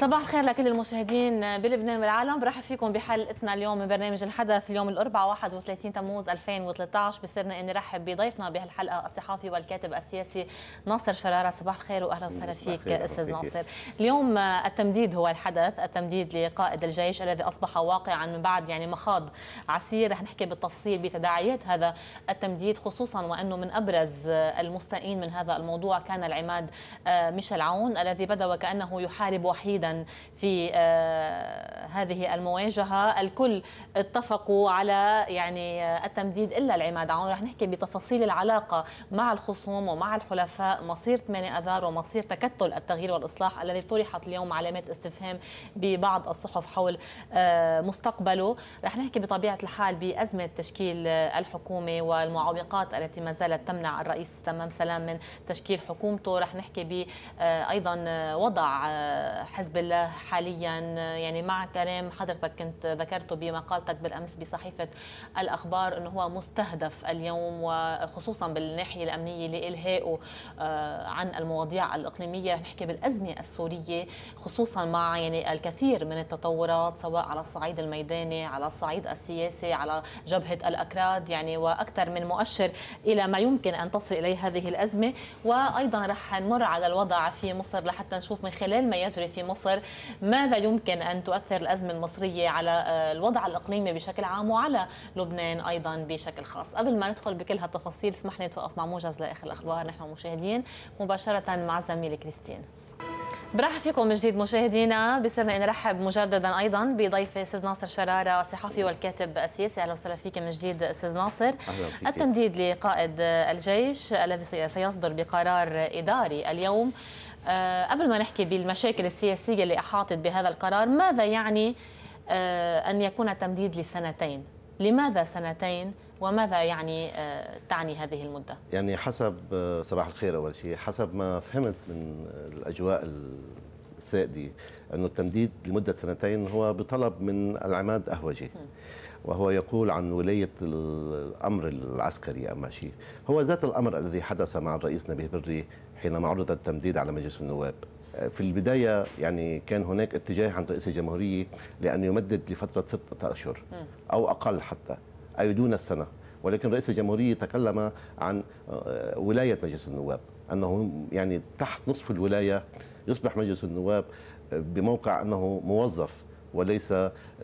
صباح الخير لكل المشاهدين بلبنان والعالم. برحب فيكم بحلقتنا اليوم من برنامج الحدث اليوم الاربعاء 31 تموز 2013 بصيرنا إني نرحب بضيفنا بهالحلقة الصحافي والكاتب السياسي ناصر شرارة. صباح الخير وأهلا وسهلا فيك أستاذ ناصر. اليوم التمديد هو الحدث التمديد لقائد الجيش الذي أصبح واقعا من بعد يعني مخاض عسير. رح نحكي بالتفصيل بتداعيات هذا التمديد خصوصا وأنه من أبرز المستائين من هذا الموضوع كان العماد ميشيل عون الذي بدأ وكأنه يحارب وحيدا في آه، هذه المواجهة. الكل اتفقوا على يعني آه، التمديد إلا العماد عون. رح نحكي بتفاصيل العلاقة مع الخصوم ومع الحلفاء مصير 8 آذار ومصير تكتل التغيير والإصلاح الذي طرحت اليوم علامات استفهام ببعض الصحف حول آه، مستقبله. رح نحكي بطبيعة الحال بأزمة تشكيل الحكومة والمعوقات التي ما زالت تمنع الرئيس. تمام سلام من تشكيل حكومته. رح نحكي ب أيضا وضع حزب الله حاليا. يعني مع كلام حضرتك كنت ذكرته بمقالتك بالأمس بصحيفة الأخبار إنه هو مستهدف اليوم وخصوصا بالناحية الأمنية لالهائه آه، عن المواضيع الإقليمية. نحكي بالأزمة السورية خصوصا مع يعني الكثير من التطورات سواء على الصعيد الميداني على الصعيد السياسي على جبهة الأكراد. يعني وأكثر من مؤشر إلى ما يمكن أن تصل إليه هذه الأزمة. وأيضا رح نمر على الوضع في مصر لحتى نشوف من خلال ما يجري في مصر مصر ماذا يمكن أن تؤثر الأزمة المصرية على آه، الوضع الإقليمي بشكل عام وعلى لبنان أيضا بشكل خاص؟ قبل ما ندخل بكل هالتفاصيل اسمح لي نتوقف مع موجز لآخر الأخبار. نحن مشاهدين مباشرة مع زميلي كريستين. برحب فيكم من جديد مشاهدينا بصيرنا نرحب مجددا أيضا بضيفي أستاذ ناصر شرارة الصحفي والكاتب السياسي. أهلا وسهلا فيك من جديد أستاذ ناصر. أهلا فيك. التمديد لقائد الجيش الذي سيصدر بقرار إداري اليوم. قبل ما نحكي بالمشاكل السياسية اللي أحاطت بهذا القرار ماذا يعني آه، أن يكون تمديد لسنتين؟ لماذا سنتين؟ وماذا يعني آه، تعني هذه المدة؟ يعني حسب صباح الخير أول شيء حسب ما فهمت من الأجواء السائدة أنه التمديد لمدة سنتين هو بطلب من العماد أهوجي. وهو يقول عن ولاية الأمر العسكري أما شيء. هو ذات الأمر الذي حدث مع الرئيس نبيه بري حينما عرض التمديد على مجلس النواب. في البداية يعني كان هناك اتجاه عند رئيس الجمهورية لأن يمدد لفترة ستة أشهر أو أقل حتى أي دون السنة. ولكن رئيس الجمهورية تكلم عن آه، ولاية مجلس النواب أنه يعني تحت نصف الولاية يصبح مجلس النواب بموقع أنه موظف. وليس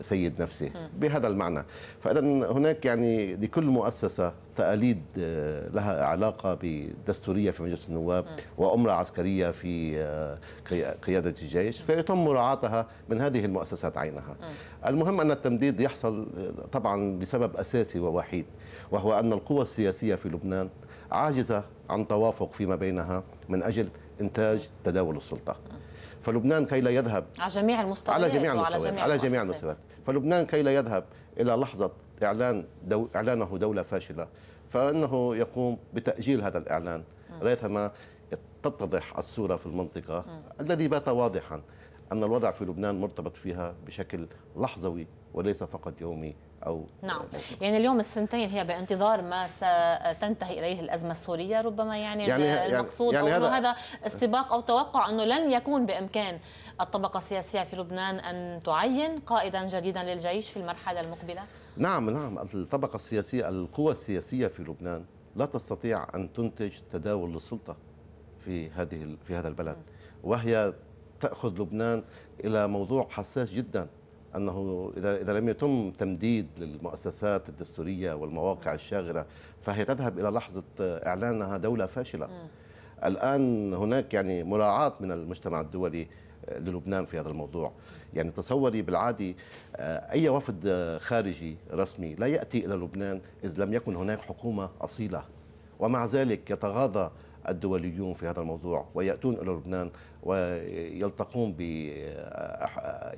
سيد نفسه. بهذا المعنى. فإذا هناك يعني لكل مؤسسة تقاليد آه، لها علاقة بدستورية في مجلس النواب وأمرة عسكرية في آه، قيادة الجيش فيتم مراعاتها من هذه المؤسسات عينها. المهم أن التمديد يحصل آه، طبعا بسبب أساسي ووحيد وهو أن القوى السياسية في لبنان عاجزة عن توافق فيما بينها من أجل إنتاج تداول السلطة. فلبنان كي لا يذهب. على جميع المستويات على جميع المستويات على جميع المستويات. فلبنان كي لا يذهب إلى لحظة إعلان دو إعلانه دولة فاشلة فإنه يقوم بتأجيل هذا الإعلان. ريثما تتضح الصورة في المنطقة م. الذي بات واضحا. أن الوضع في لبنان مرتبط فيها بشكل لحظوي وليس فقط يومي أو نعم. يعني اليوم السنتين هي بانتظار ما ستنتهي إليه الأزمة السورية ربما يعني, يعني, يعني المقصود يعني أو هذا, هذا استباق أو توقع أنه لن يكون بإمكان الطبقة السياسية في لبنان أن تعين قائدا جديدا للجيش في المرحلة المقبلة. نعم نعم. الطبقة السياسية القوى السياسية في لبنان لا تستطيع أن تنتج تداول للسلطة في هذه في هذا البلد. وهي تأخذ لبنان إلى موضوع حساس جدا أنه إذا إذا لم يتم تمديد للمؤسسات الدستورية والمواقع الشاغرة فهي تذهب إلى لحظة إعلانها دولة فاشلة. الآن هناك يعني مراعاة من المجتمع الدولي للبنان في هذا الموضوع يعني تصوري بالعادي آه، أي وفد خارجي رسمي لا يأتي إلى لبنان إذ لم يكن هناك حكومة أصيلة ومع ذلك يتغاضى الدوليون في هذا الموضوع ويأتون إلى لبنان ويلتقون ب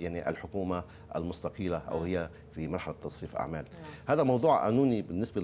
يعني الحكومة المستقيلة أو هي في مرحلة تصريف أعمال. نعم. هذا موضوع قانوني بالنسبة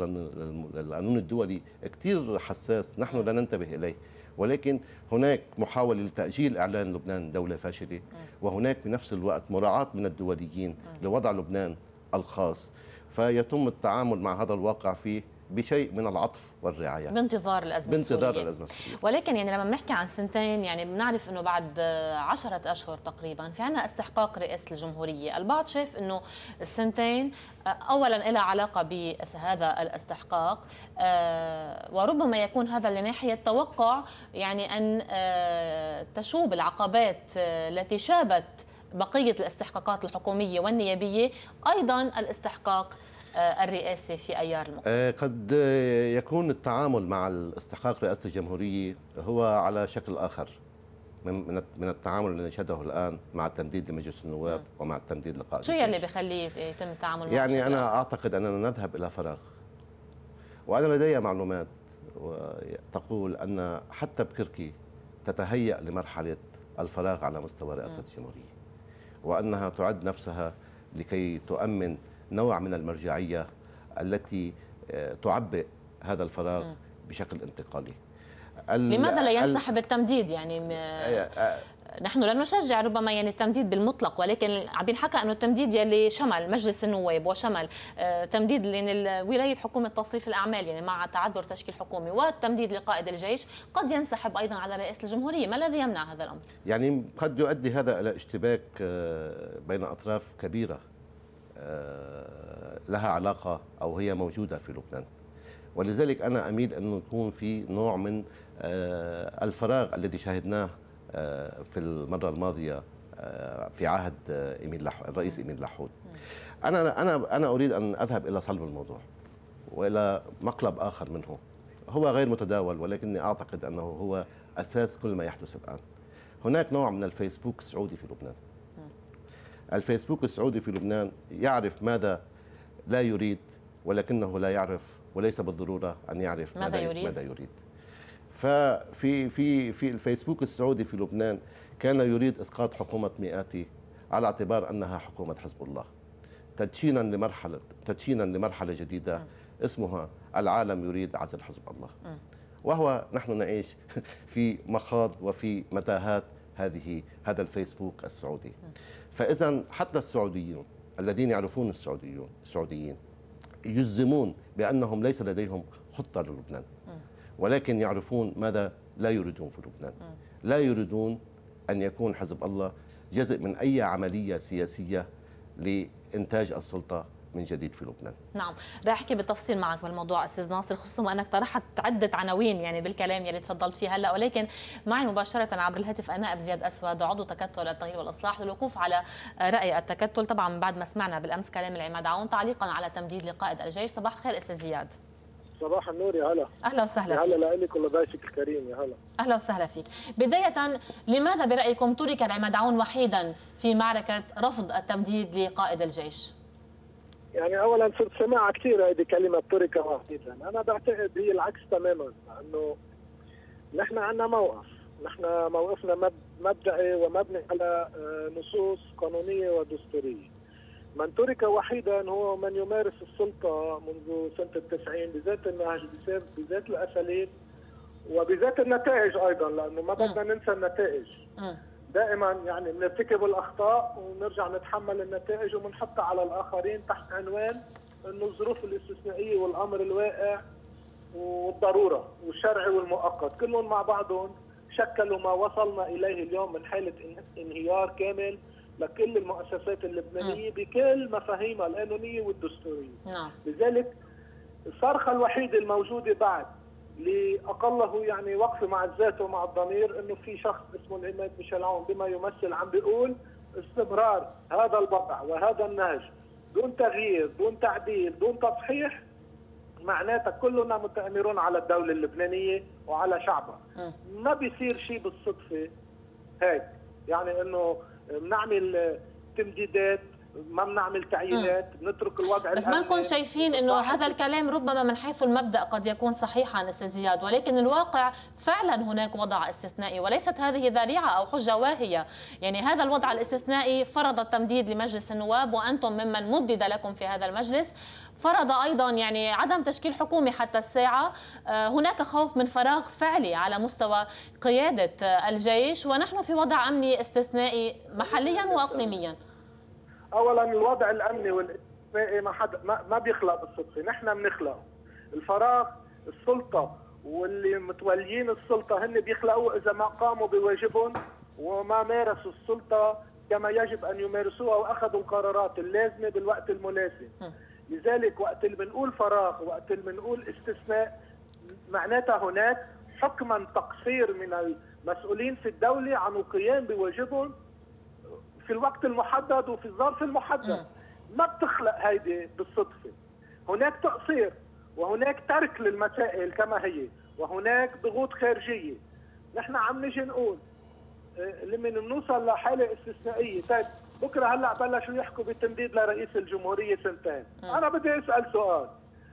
للقانون الدولي كثير حساس نحن لا ننتبه إليه. ولكن هناك محاولة لتأجيل إعلان لبنان دولة فاشلة وهناك بنفس الوقت مراعاة من الدوليين لوضع لبنان الخاص فيتم التعامل مع هذا الواقع فيه بشيء من العطف والرعاية. بانتظار الأزمة بانتظار السورية. الأزمة السورية. ولكن يعني لما بنحكي عن سنتين يعني بنعرف إنه بعد عشرة أشهر تقريبا في عندنا استحقاق رئاسة الجمهورية، البعض شايف إنه السنتين اولا لها علاقة بهذا الاستحقاق آه، وربما يكون هذا لناحيه توقع يعني أن آه، تشوب العقبات آه، التي شابت بقية الاستحقاقات الحكومية والنيابية. أيضا الاستحقاق الرئاسي في أيار المقبل قد يكون التعامل مع الاستحقاق رئاسة الجمهورية هو على شكل آخر من من التعامل اللي نشهده الآن مع التمديد لمجلس النواب م. ومع التمديد لقائد شو يلي بخليه يتم التعامل معه يعني أنا أعتقد أننا نذهب إلى فراغ وأنا لدي معلومات تقول أن حتى بكركي تتهيأ لمرحلة الفراغ على مستوى رئاسة م. الجمهورية وأنها تعد نفسها لكي تؤمن نوع من المرجعية التي آه، تعبئ هذا الفراغ م. بشكل انتقالي. لماذا لا ينسحب التمديد؟ يعني نحن لا نشجع ربما يعني التمديد بالمطلق ولكن عم بينحكى أنه التمديد يلي شمل مجلس النواب وشمل آه، تمديد ولاية حكومة تصريف الأعمال يعني مع تعذر تشكيل حكومي والتمديد لقائد الجيش قد ينسحب أيضا على رئاسه الجمهورية، ما الذي يمنع هذا الأمر؟ يعني قد يؤدي هذا إلى اشتباك آه، بين أطراف كبيرة. آه، لها علاقة أو هي موجودة في لبنان. ولذلك أنا أميل انه يكون في نوع من آه، الفراغ الذي شاهدناه آه، في المرة الماضية آه، في عهد لح... الرئيس إيميل لحود. أنا أنا أنا أريد أن أذهب إلى صلب الموضوع وإلى مقلب آخر منه. هو غير متداول ولكني أعتقد أنه هو أساس كل ما يحدث الآن. هناك نوع من الفيسبوك السعودي في لبنان. الفيسبوك السعودي في لبنان يعرف ماذا لا يريد ولكنه لا يعرف وليس بالضرورة أن يعرف ماذا, ماذا يريد, ماذا يريد. ففي في في الفيسبوك السعودي في لبنان كان يريد إسقاط حكومة مئاتي على اعتبار أنها حكومة حزب الله تدشينا لمرحلة تدشينا لمرحلة جديدة. اسمها العالم يريد عزل حزب الله. وهو نحن نعيش في مخاض وفي متاهات هذه هذا الفيسبوك السعودي فإذا حتى السعوديون الذين يعرفون السعوديون السعوديين يجزمون بأنهم ليس لديهم خطة للبنان. ولكن يعرفون ماذا لا يريدون في لبنان. لا يريدون أن يكون حزب الله جزء من أي عملية سياسية لإنتاج السلطة من جديد في لبنان. نعم راح أحكي بالتفصيل معك بالموضوع أستاذ ناصر خصوصا وانك طرحت عدة عناوين يعني بالكلام يلي تفضلت فيه هلأ ولكن معي مباشرة عبر الهاتف أنا زياد أسود عضو تكتل التغيير والإصلاح للوقوف على رأي التكتل. طبعا بعد ما سمعنا بالأمس كلام العماد عون تعليقا على تمديد لقائد الجيش. صباح الخير أستاذ زياد. صباح النور يا هلا. أهلا وسهلا فيك. هلا لك ولضيفك الكريم يا هلا. أهلا وسهلا فيك. بداية لماذا برأيكم ترك العماد عون وحيدا في معركة رفض التمديد لقائد الجيش؟ يعني اولا صرت سماعة كثير هذه كلمة ترك وحيدا أنا بعتقد هي العكس تماما انه نحن عندنا موقف. نحن موقفنا مبدئي ومبني على آه، نصوص قانونية ودستورية. من ترك وحيدا هو من يمارس السلطة منذ سنة التسعين بذات النهج بذات الأساليب وبذات النتائج أيضا لأنه ما بدنا ننسى النتائج. دائما يعني بنرتكب الأخطاء ونرجع نتحمل النتائج وبنحطها على الآخرين تحت عنوان أنه الظروف الاستثنائية والأمر الواقع والضرورة والشرعي والمؤقت. كلهم مع بعضهم شكلوا ما وصلنا إليه اليوم من حالة انهيار كامل لكل المؤسسات اللبنانية بكل مفاهيمها القانونيه والدستورية. نعم. لذلك الصرخة الوحيدة الموجودة بعد لأقله يعني وقفه مع الذات ومع الضمير إنه في شخص اسمه العماد ميشيل عون بما يمثل عم بيقول استمرار هذا الوضع وهذا النهج دون تغيير دون تعديل دون تصحيح معناتها كلنا متآمرون على الدولة اللبنانية وعلى شعبها. ما بيصير شيء بالصدفة هيك يعني إنه بنعمل تمديدات ما بنعمل تعيينات بنترك الوضع بس ما نكون شايفين إنه هذا الكلام ربما من حيث المبدأ قد يكون صحيحا أستاذ زياد ولكن الواقع فعلا هناك وضع استثنائي وليست هذه ذريعة أو حجة واهية. يعني هذا الوضع الاستثنائي فرض التمديد لمجلس النواب وأنتم ممن مدد لكم في هذا المجلس. فرض أيضا يعني عدم تشكيل حكومه حتى الساعة. آه، هناك خوف من فراغ فعلي على مستوى قيادة الجيش ونحن في وضع أمني استثنائي محليا واقليميا. اولا الوضع الأمني والاستثنائي ما حد ما, ما بيخلق بالصدفة نحن بنخلقه. الفراغ السلطة واللي متوليين السلطة هن بيخلقوا إذا ما قاموا بواجبهم وما مارسوا السلطة كما يجب أن يمارسوها وأخذوا القرارات اللازمة بالوقت المناسب لذلك وقت اللي بنقول فراغ وقت اللي بنقول استثناء معناتها هناك حكما تقصير من المسؤولين في الدولة عن القيام بواجبهم في الوقت المحدد وفي الظرف المحدد. ما بتخلق هيدي بالصدفة. هناك تقصير وهناك ترك للمسائل كما هي وهناك ضغوط خارجية. نحن عم نجي نقول آه، لما نوصل لحالة استثنائية. طيب بكرة هلأ بلشوا يحكوا بتمديد لرئيس الجمهورية سنتين، أنا بدي أسأل سؤال.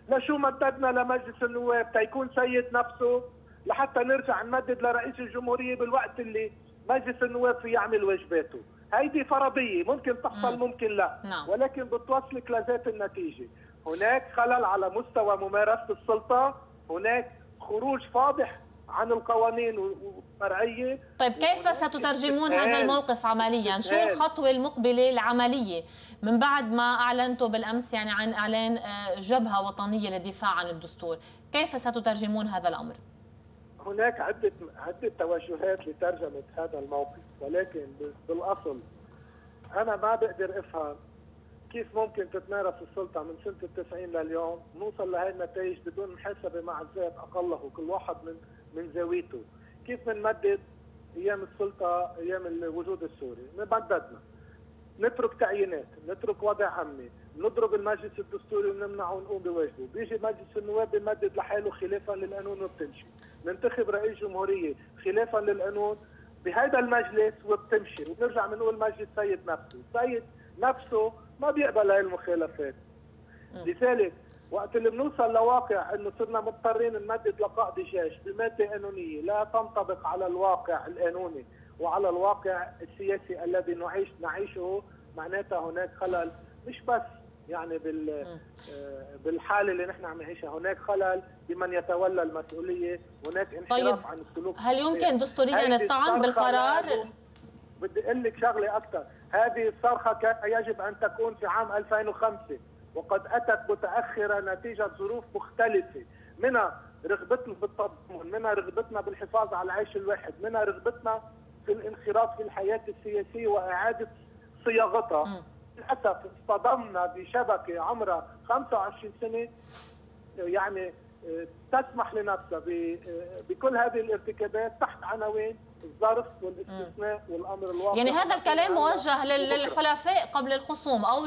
لشو مددنا لمجلس النواب؟ تيكون سيد نفسه لحتى نرجع نمدد لرئيس الجمهورية بالوقت اللي مجلس النواب في يعمل واجباته، هيدي فرضية ممكن تحصل ممكن لا. نعم. ولكن بتوصلك لذات النتيجة، هناك خلل على مستوى ممارسة السلطة، هناك خروج فاضح عن القوانين والمرعيه طيب كيف ستترجمون هذا الموقف عمليا؟ شو الخطوة المقبلة العملية؟ من بعد ما اعلنتوا بالأمس يعني عن إعلان آه، جبهة وطنية للدفاع عن الدستور، كيف ستترجمون هذا الأمر؟ هناك عدة عدة توجهات لترجمة هذا الموقف. ولكن بالأصل أنا ما بقدر أفهم كيف ممكن تتمارس السلطة من سنة التسعين لليوم نوصل لهي النتائج بدون محاسبة مع الذات أقله كل واحد من من زاويته كيف بنمدد أيام السلطة أيام الوجود السوري؟ مبددنا نترك تعيينات نترك وضع امني نضرب المجلس الدستوري ونمنعه ونقوم بواجبه. بيجي مجلس النواب بيمدد لحاله خلافا للقانون وبتمشي. ننتخب رئيس جمهورية خلافا للقانون بهذا المجلس وبتمشي وبنرجع بنقول مجلس سيد نفسه. سيد نفسه ما بيقبل هاي المخالفات. لذلك وقت اللي بنوصل لواقع إنه صرنا مضطرين نمدد لقاء دجاج بمادة قانونية لا تنطبق على الواقع القانوني وعلى الواقع السياسي الذي نعيش نعيشه معناتها هناك خلل. مش بس يعني بال آه، بالحاله اللي نحن عم نعيشها. هناك خلل بمن يتولى المسؤولية. هناك انحراف طيب عن السلوك هل يمكن دستوريا الطعن بالقرار؟ بدي أقول لك شغلة أكثر. هذه الصرخة كان يجب أن تكون في عام 2005 وقد أتت متأخرة نتيجة ظروف مختلفة. منها رغبتنا بالتضامن منها رغبتنا بالحفاظ على العيش الواحد منها رغبتنا في الانخراط في الحياة السياسية وإعادة صياغتها. للأسف اصطدمنا بشبكة عمرها 25 سنة يعني تسمح لنفسها بكل هذه الارتكابات تحت عناوين الظرف والاستثناء والأمر الواقع. يعني هذا الكلام موجه للحلفاء قبل الخصوم أو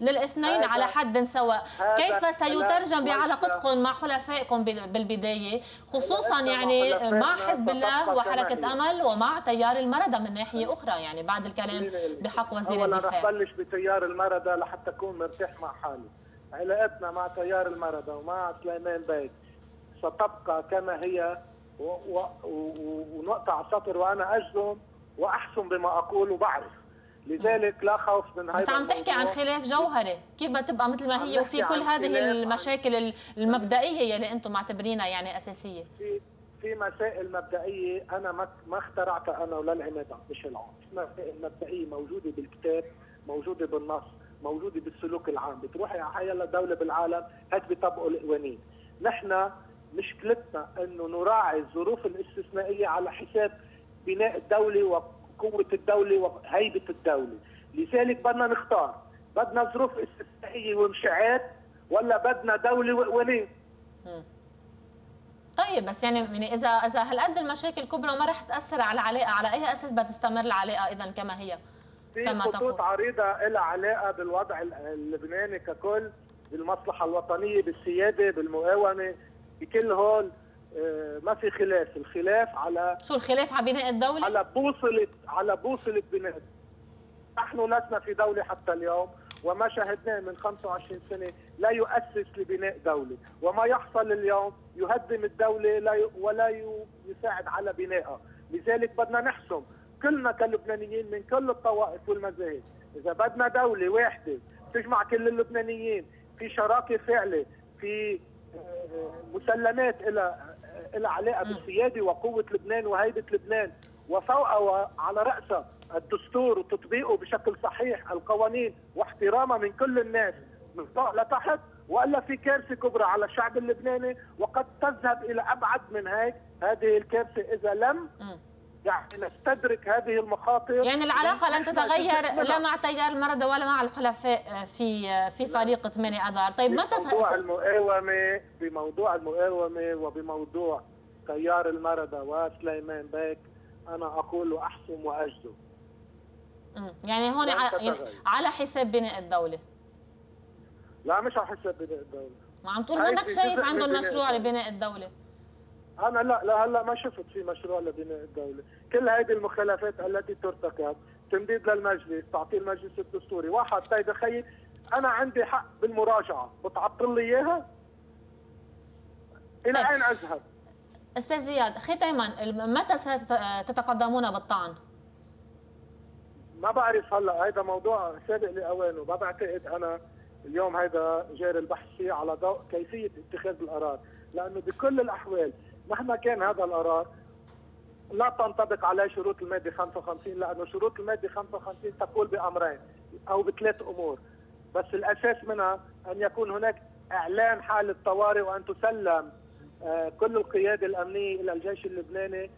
للإثنين على حد سواء. كيف سيترجم بعلاقتكم مع حلفائكم بالبداية؟ خصوصا يعني مع حزب الله وحركة أمل ومع تيار المردة من ناحية أخرى. يعني بعد الكلام بحق وزير الدفاع. رح بلش بتيار المردة لحتى أكون مرتاح مع حالي. علاقتنا مع تيار المردة ومع سليمان بيت ستبقى كما هي ونقطع السطر وأنا أجزم واحسن بما أقول وبعرف. لذلك لا خوف من هذا بس عم تحكي عن خلاف جوهري. كيف بتبقى مثل ما هي وفي كل هذه المشاكل المبدئية يلي أنتم معتبرينها يعني أساسية. في في مسائل مبدئية أنا ما ما اخترعتها أنا ولا العماد مش العام في مسائل مبدئية موجودة بالكتاب موجودة بالنص موجودة بالسلوك العام. بتروحي على حيلا دولة بالعالم هات بيطبقوا القوانين. نحن مشكلتنا إنه نراعي الظروف الاستثنائية على حساب بناء الدولة وقوة الدولة وهيبة الدولة، لذلك بدنا نختار. بدنا ظروف استثنائية ومشاعات ولا بدنا دولة وقوانين؟ طيب بس يعني يعني إذا إذا هالقد المشاكل كبرى ما رح تأثر على العلاقه على أي أساس بتستمر العلاقة اذا كما هي؟ في كما خطوط تقول. عريضة لها علاقة بالوضع اللبناني ككل بالمصلحة الوطنية بالسيادة بالمقاومة. بكل هول آه، ما في خلاف. الخلاف على شو الخلاف على بناء الدولة؟ على بوصلة على بوصلة بناء. نحن لسنا في دولة حتى اليوم وما شاهدناه من 25 سنة لا يؤسس لبناء دولة. وما يحصل اليوم يهدم الدولة لا ولا يساعد على بنائها. لذلك بدنا نحسم. كلنا كلبنانيين من كل الطوائف والمذاهب. إذا بدنا دولة واحدة تجمع كل اللبنانيين في شراكة فعلة في مسلمات إلى إلى علاقه بالسياده وقوة لبنان وهيبة لبنان. وفوقها وعلى رأسها الدستور وتطبيقه بشكل صحيح القوانين واحترامها من كل الناس من فوق لتحت وإلا في كارثة كبرى على الشعب اللبناني وقد تذهب إلى أبعد من هيك. هذه الكارثة إذا لم يعني نستدرك هذه المخاطر. يعني العلاقة لن تتغير لا مع تيار المرضى ولا مع الحلفاء في في فريق 8 اذار طيب متى بموضوع المقاومه بموضوع المقاومه وبموضوع تيار المرضى وسليمان بيك أنا أقول احسم وأجزم. يعني هون يعني على حساب بناء الدولة. لا مش على حساب بناء الدولة. ما عم تقول انك شايف عندهم مشروع لبناء الدولة. أنا لا لا هلأ ما شفت في مشروع لبناء الدولة، كل هذه المخالفات التي ترتكب تمديد للمجلس، تعطيل المجلس الدستوري، واحد طيب خيي أنا عندي حق بالمراجعة، بتعطل لي إياها؟ إلى طيب. أين أذهب؟ أستاذ زياد ختاما متى ستتقدمون بالطعن؟ ما بعرف هلأ هذا موضوع سابق لأوانه، ما بعتقد أنا اليوم هذا جاري البحث فيه على ضوء كيفية اتخاذ القرار، لأنه بكل الأحوال مهما كان هذا القرار لا تنطبق عليه شروط المادة 55 لأنه شروط المادة 55 تقول بأمرين أو بثلاث أمور. بس الأساس منها أن يكون هناك إعلان حالة طوارئ وأن تسلم آه، كل القيادة الأمنية إلى الجيش اللبناني.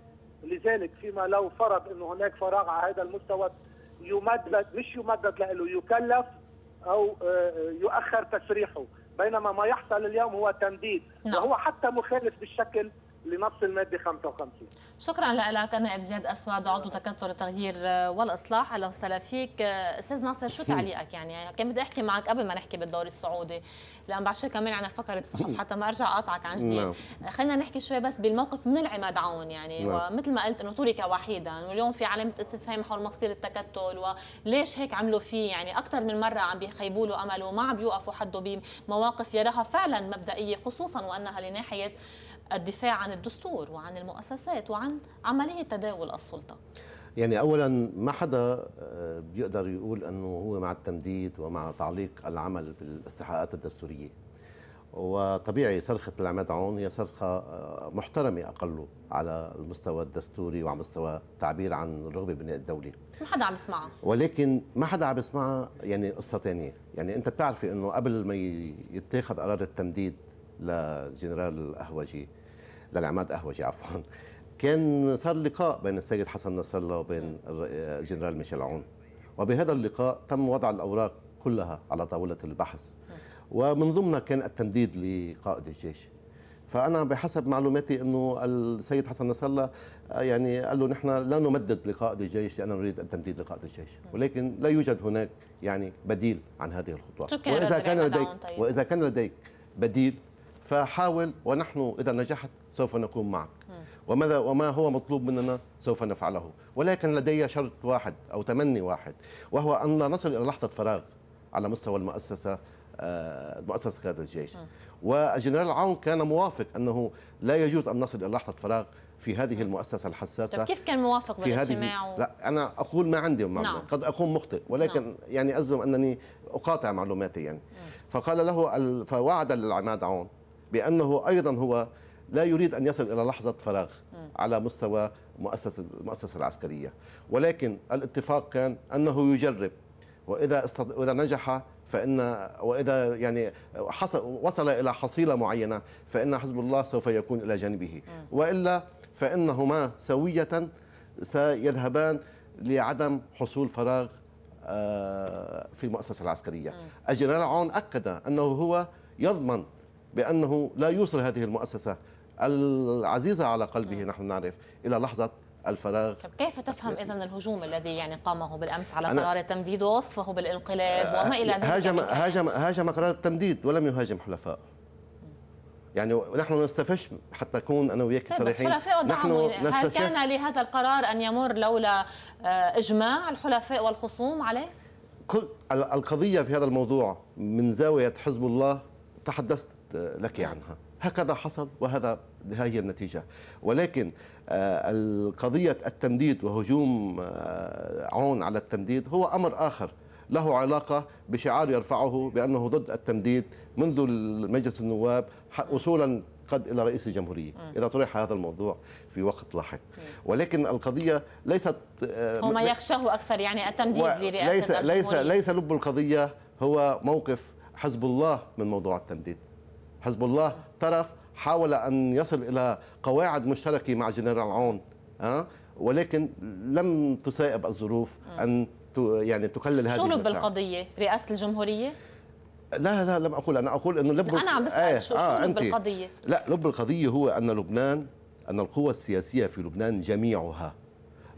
لذلك فيما لو فرض أنه هناك فراغ على هذا المستوى يمدد مش يمدد له يكلف أو آه، يؤخر تسريحه. بينما ما يحصل اليوم هو تمديد نعم. وهو حتى مخالف بالشكل لنص المادة 55 شكرا لك نائب زياد أسود عضو تكتل التغيير والإصلاح. أهلا وسهلا فيك. أستاذ ناصر شو تعليقك يعني؟ كان بدي أحكي معك قبل ما نحكي بالدوري السعودي. لأن بعد شوي كمان عنا فقرة الصحف حتى ما أرجع اقاطعك عن جديد. نعم. خلينا نحكي شوي بس بالموقف من العماد عون يعني. نعم. ومثل ما قلت إنه ترك وحيدا واليوم في علامة استفهام حول مصير التكتل وليش هيك عملوا فيه؟ يعني أكثر من مرة عم بيخيبوا له أمله وما عم بيوقفوا حده بمواقف يراها فعلا مبدئية خصوصا وأنها لناحية الدفاع عن الدستور وعن المؤسسات وعن عملية تداول السلطة. يعني اولا ما حدا آه، بيقدر يقول إنه هو مع التمديد ومع تعليق العمل بالاستحقاقات الدستورية. وطبيعي صرخة العماد عون هي صرخة آه، محترمة اقله على المستوى الدستوري وعلى مستوى التعبير عن الرغبة ببناء الدولة ما حدا عم يسمعها. ولكن ما حدا عم يسمعها يعني قصة ثانية يعني أنت بتعرفي إنه قبل ما يتاخذ قرار التمديد لجنرال الاهوجي للعماد قهوجي عفوا. كان صار لقاء بين السيد حسن نصر الله وبين الجنرال ميشيل عون. وبهذا اللقاء تم وضع الأوراق كلها على طاولة البحث. ومن ضمنها كان التمديد لقائد الجيش. فأنا بحسب معلوماتي إنه السيد حسن نصر الله يعني قال له نحن لا نمدد لقائد الجيش لاننا نريد التمديد لقائد الجيش. ولكن لا يوجد هناك يعني بديل عن هذه الخطوات وإذا كان لديك طيب. وإذا كان لديك بديل فحاول ونحن إذا نجحت سوف نكون معك وماذا وما هو مطلوب مننا سوف نفعله ولكن لدي شرط واحد أو تمني واحد وهو أن لا نصل إلى لحظة فراغ على مستوى المؤسسة آه، مؤسسة قيادة الجيش والجنرال عون كان موافق أنه لا يجوز أن نصل إلى لحظة فراغ في هذه المؤسسة الحساسة طيب كيف كان موافق بالاجتماع و... لا أنا أقول ما عندي معلومات نعم. قد أكون مخطئ ولكن نعم. يعني أزعم أنني أقاطع معلوماتي يعني مم. فقال له ال... فوعد العماد عون بأنه أيضا هو لا يريد أن يصل إلى لحظة فراغ على مستوى مؤسسه المؤسسة العسكرية. ولكن الاتفاق كان أنه يجرب. وإذا استط... وإذا نجح فان وإذا يعني حصل وصل إلى حصيلة معينة فإن حزب الله سوف يكون إلى جانبه. وإلا فإنهما سوية سيذهبان لعدم حصول فراغ آه، في المؤسسة العسكرية. الجنرال عون أكد أنه هو يضمن بأنه لا يوصل هذه المؤسسة العزيزة على قلبه نحن نعرف إلى لحظة الفراغ. كيف تفهم اذا الهجوم الذي يعني قامه بالأمس على قرار التمديد ووصفه بالانقلاب وما إلى ذلك؟ هاجم يعني هاجم هاجم قرار التمديد ولم يهاجم حلفاء. يعني نحن نستفش حتى نكون أنا وياك طيب، صريحين. نحن هل كان لهذا القرار أن يمر لولا آه، إجماع الحلفاء والخصوم عليه؟ كل القضية في هذا الموضوع من زاوية حزب الله تحدثت لك عنها. هكذا حصل وهذا هي النتيجة. ولكن آه، القضية التمديد وهجوم آه، عون على التمديد هو أمر آخر. له علاقة بشعار يرفعه بأنه ضد التمديد منذ مجلس النواب وصولا قد إلى رئيس الجمهورية. إذا طرح هذا الموضوع في وقت لاحق. ولكن القضية ليست هو ما يخشاه أكثر يعني التمديد لرئاسة ليس ليس ليس لب القضية هو موقف حزب الله من موضوع التمديد. حزب الله طرف حاول أن يصل إلى قواعد مشتركة مع جنرال عون أه؟ ولكن لم تسائب الظروف أن يعني تكلل هذه شو لب القضية؟ رئاسة الجمهورية؟ لا لا لم أقول أنا أقول إنه لب أنا عم بسأل آه شو, آه شو لب القضية؟ لا لب القضية هو أن لبنان أن القوى السياسية في لبنان جميعها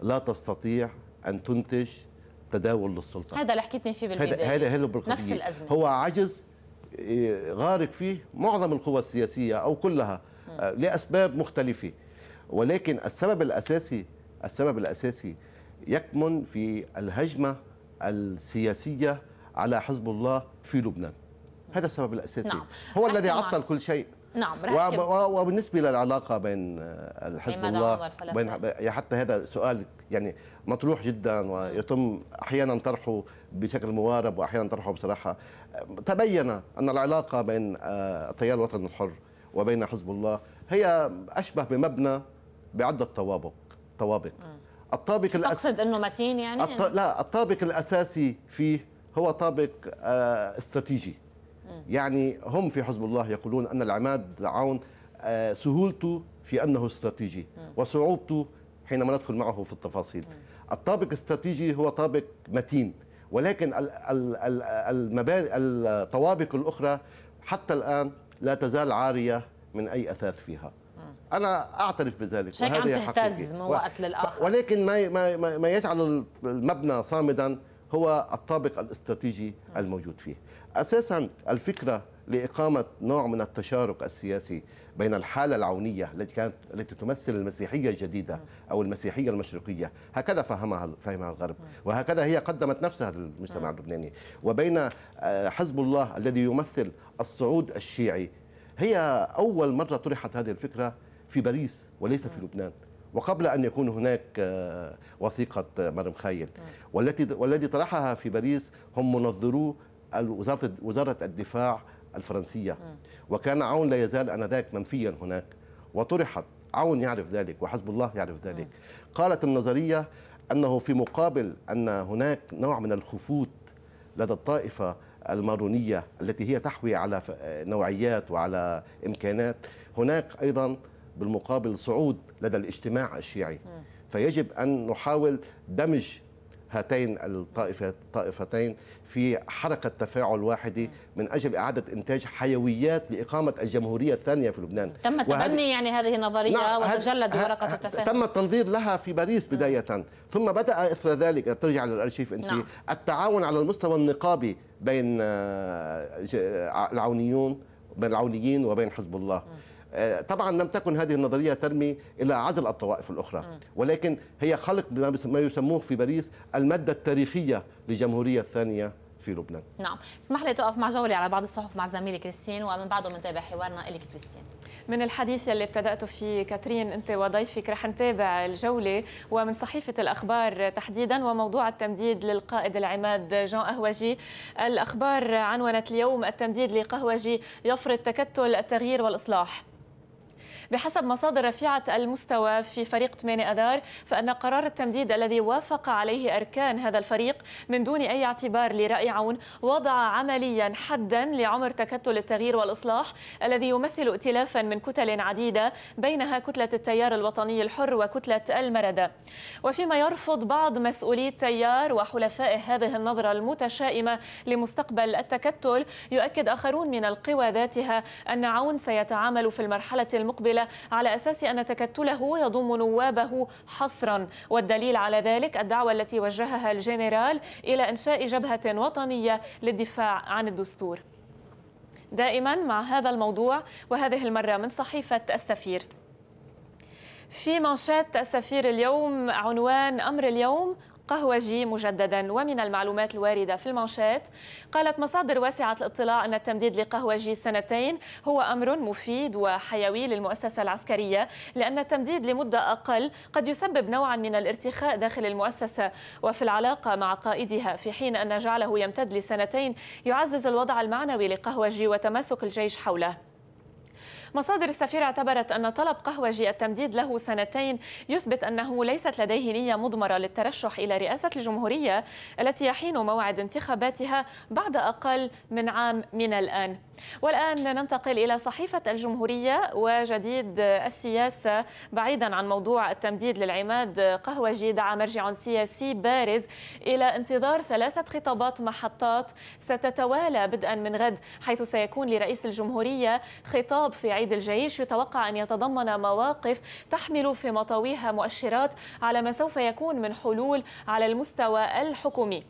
لا تستطيع أن تنتج تداول للسلطة. هذا اللي حكيتني فيه بالبداية. هذا هذا نفس الأزمة. هو عجز إيه، غارق فيه معظم القوى السياسية أو كلها آه، لأسباب مختلفة. ولكن السبب الأساسي السبب الأساسي يكمن في الهجمة السياسية على حزب الله في لبنان. هذا السبب الأساسي. نعم. هو الذي عطل كل شيء. نعم وبالنسبة للعلاقة بين الحزب الله بين حتى هذا سؤال يعني مطروح جدا ويتم أحيانا طرحه بشكل موارب واحيانا طرحه بصراحة. تبين أن العلاقة بين التيار الوطني الحر وبين حزب الله هي أشبه بمبنى بعدة طوابق طوابق الطابق الاساسي تقصد إنه متين يعني؟ الط... لا الطابق الأساسي فيه هو طابق آه استراتيجي. يعني هم في حزب الله يقولون أن العماد عون آه سهولته في أنه استراتيجي وصعوبته حينما ندخل معه في التفاصيل. الطابق الاستراتيجي هو طابق متين ولكن المباني الطوابق الأخرى حتى الآن لا تزال عارية من أي أثاث فيها. أنا أعترف بذلك شيء عم تهتز من وقت للآخر. ولكن ما ما ما يجعل المبنى صامدا هو الطابق الاستراتيجي الموجود فيه. أساسا الفكرة لإقامة نوع من التشارك السياسي بين الحالة العونية التي كانت التي تمثل المسيحية الجديدة أو المسيحية المشرقية. هكذا فهمها فهمها الغرب. وهكذا هي قدمت نفسها للمجتمع اللبناني. وبين آه، حزب الله الذي يمثل الصعود الشيعي هي أول مرة طرحت هذه الفكرة في باريس وليس في لبنان. وقبل أن يكون هناك آه، وثيقة مرم خيل والتي والذي طرحها في باريس هم منظرو وزارة وزارة الدفاع الفرنسية. وكان عون لا يزال آنذاك منفيا هناك. وطرحت. عون يعرف ذلك وحزب الله يعرف ذلك. قالت النظرية أنه في مقابل أن هناك نوع من الخفوت لدى الطائفة المارونية التي هي تحوي على نوعيات وعلى إمكانات هناك أيضا بالمقابل صعود لدى الاجتماع الشيعي. فيجب أن نحاول دمج هاتين الطائفتين في حركة تفاعل واحدة من أجل إعادة إنتاج حيويات لإقامة الجمهورية الثانية في لبنان. تم تبني يعني هذه النظرية نعم وتجلد بورقة التفاهم تم التنظير لها في باريس بداية. ثم بدأ إثر ذلك ترجع للأرشيف أنت. نعم. التعاون على المستوى النقابي بين آه، العونيون بين العونيين وبين حزب الله. م. آه، طبعا لم تكن هذه النظرية ترمي إلى عزل الطوائف الأخرى ولكن هي خلق ما يسموه في باريس المادة التاريخية للجمهوريه الثانية في لبنان. نعم. اسمح لي توقف مع جولي على بعض الصحف مع زميلي كريستين ومن بعده بنتابع حوارنا الك كريستين. من الحديث اللي ابتدأته فيه كاترين أنت وضيفك رح نتابع الجولة ومن صحيفة الأخبار تحديدا وموضوع التمديد للقائد العماد جان أهوجي الأخبار عنونت اليوم التمديد لقهوجي يفرض تكتل التغيير والإصلاح. بحسب مصادر رفيعة المستوى في فريق 8 أذار فأن قرار التمديد الذي وافق عليه أركان هذا الفريق من دون أي اعتبار لرأي عون وضع عمليا حدا لعمر تكتل التغيير والإصلاح الذي يمثل ائتلافا من كتل عديدة بينها كتلة التيار الوطني الحر وكتلة المردة. وفيما يرفض بعض مسؤولي التيار وحلفائه هذه النظرة المتشائمة لمستقبل التكتل يؤكد آخرون من القوى ذاتها أن عون سيتعامل في المرحلة المقبلة على أساس أن تكتله يضم نوابه حصرا. والدليل على ذلك الدعوة التي وجهها الجنرال إلى إنشاء جبهة وطنية للدفاع عن الدستور. دائما مع هذا الموضوع وهذه المرة من صحيفة السفير. في منشات السفير اليوم عنوان أمر اليوم قهوجي مجددا. ومن المعلومات الواردة في المنشآت قالت مصادر واسعة الاطلاع أن التمديد لقهوجي سنتين هو أمر مفيد وحيوي للمؤسسة العسكرية لأن التمديد لمدة أقل قد يسبب نوعا من الارتخاء داخل المؤسسة. وفي العلاقة مع قائدها في حين أن جعله يمتد لسنتين يعزز الوضع المعنوي لقهوجي وتماسك الجيش حوله. مصادر السفير اعتبرت أن طلب قهوجي التمديد له سنتين. يثبت أنه ليست لديه نية مضمرة للترشح إلى رئاسة الجمهورية التي يحين موعد انتخاباتها بعد أقل من عام من الآن. والآن ننتقل إلى صحيفة الجمهورية وجديد السياسة بعيدا عن موضوع التمديد للعماد قهوجي دعا مرجع سياسي بارز إلى انتظار ثلاثة خطابات محطات ستتوالى بدءا من غد حيث سيكون لرئيس الجمهورية خطاب في عيد الجيش يتوقع أن يتضمن مواقف تحمل في مطويها مؤشرات على ما سوف يكون من حلول على المستوى الحكومي.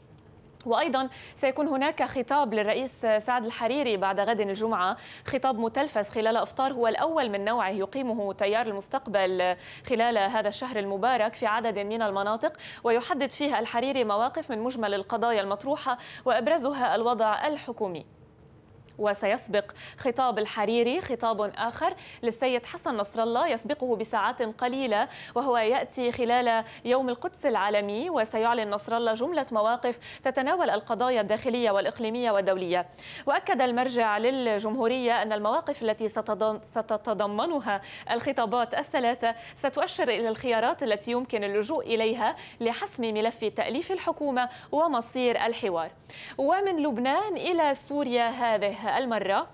وأيضا سيكون هناك خطاب للرئيس سعد الحريري بعد غد الجمعة. خطاب متلفز خلال إفطار هو الأول من نوعه يقيمه تيار المستقبل خلال هذا الشهر المبارك في عدد من المناطق ويحدد فيها الحريري مواقف من مجمل القضايا المطروحة وإبرزها الوضع الحكومي. وسيسبق خطاب الحريري خطاب آخر للسيد حسن نصر الله يسبقه بساعات قليلة وهو يأتي خلال يوم القدس العالمي وسيعلن نصر الله جملة مواقف تتناول القضايا الداخلية والإقليمية والدولية. وأكد المرجع للجمهورية أن المواقف التي ستتضمنها الخطابات الثلاثة ستؤشر إلى الخيارات التي يمكن اللجوء إليها لحسم ملف تأليف الحكومة ومصير الحوار. ومن لبنان إلى سوريا هذه المرة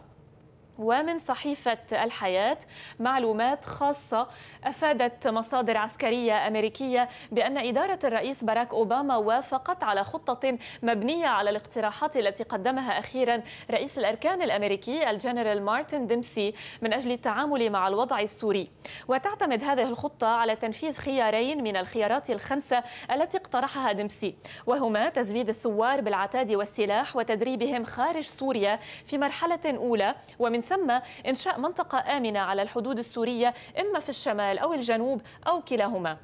ومن صحيفة الحياة معلومات خاصة أفادت مصادر عسكرية أمريكية بأن إدارة الرئيس باراك أوباما وافقت على خطة مبنية على الاقتراحات التي قدمها أخيرا رئيس الأركان الأمريكي الجنرال مارتن ديمبسي من أجل التعامل مع الوضع السوري. وتعتمد هذه الخطة على تنفيذ خيارين من الخيارات الخمسة التي اقترحها ديمبسي وهما تزويد الثوار بالعتاد والسلاح وتدريبهم خارج سوريا في مرحلة أولى ومن ثم إنشاء منطقة آمنة على الحدود السورية إما في الشمال أو الجنوب أو كلاهما.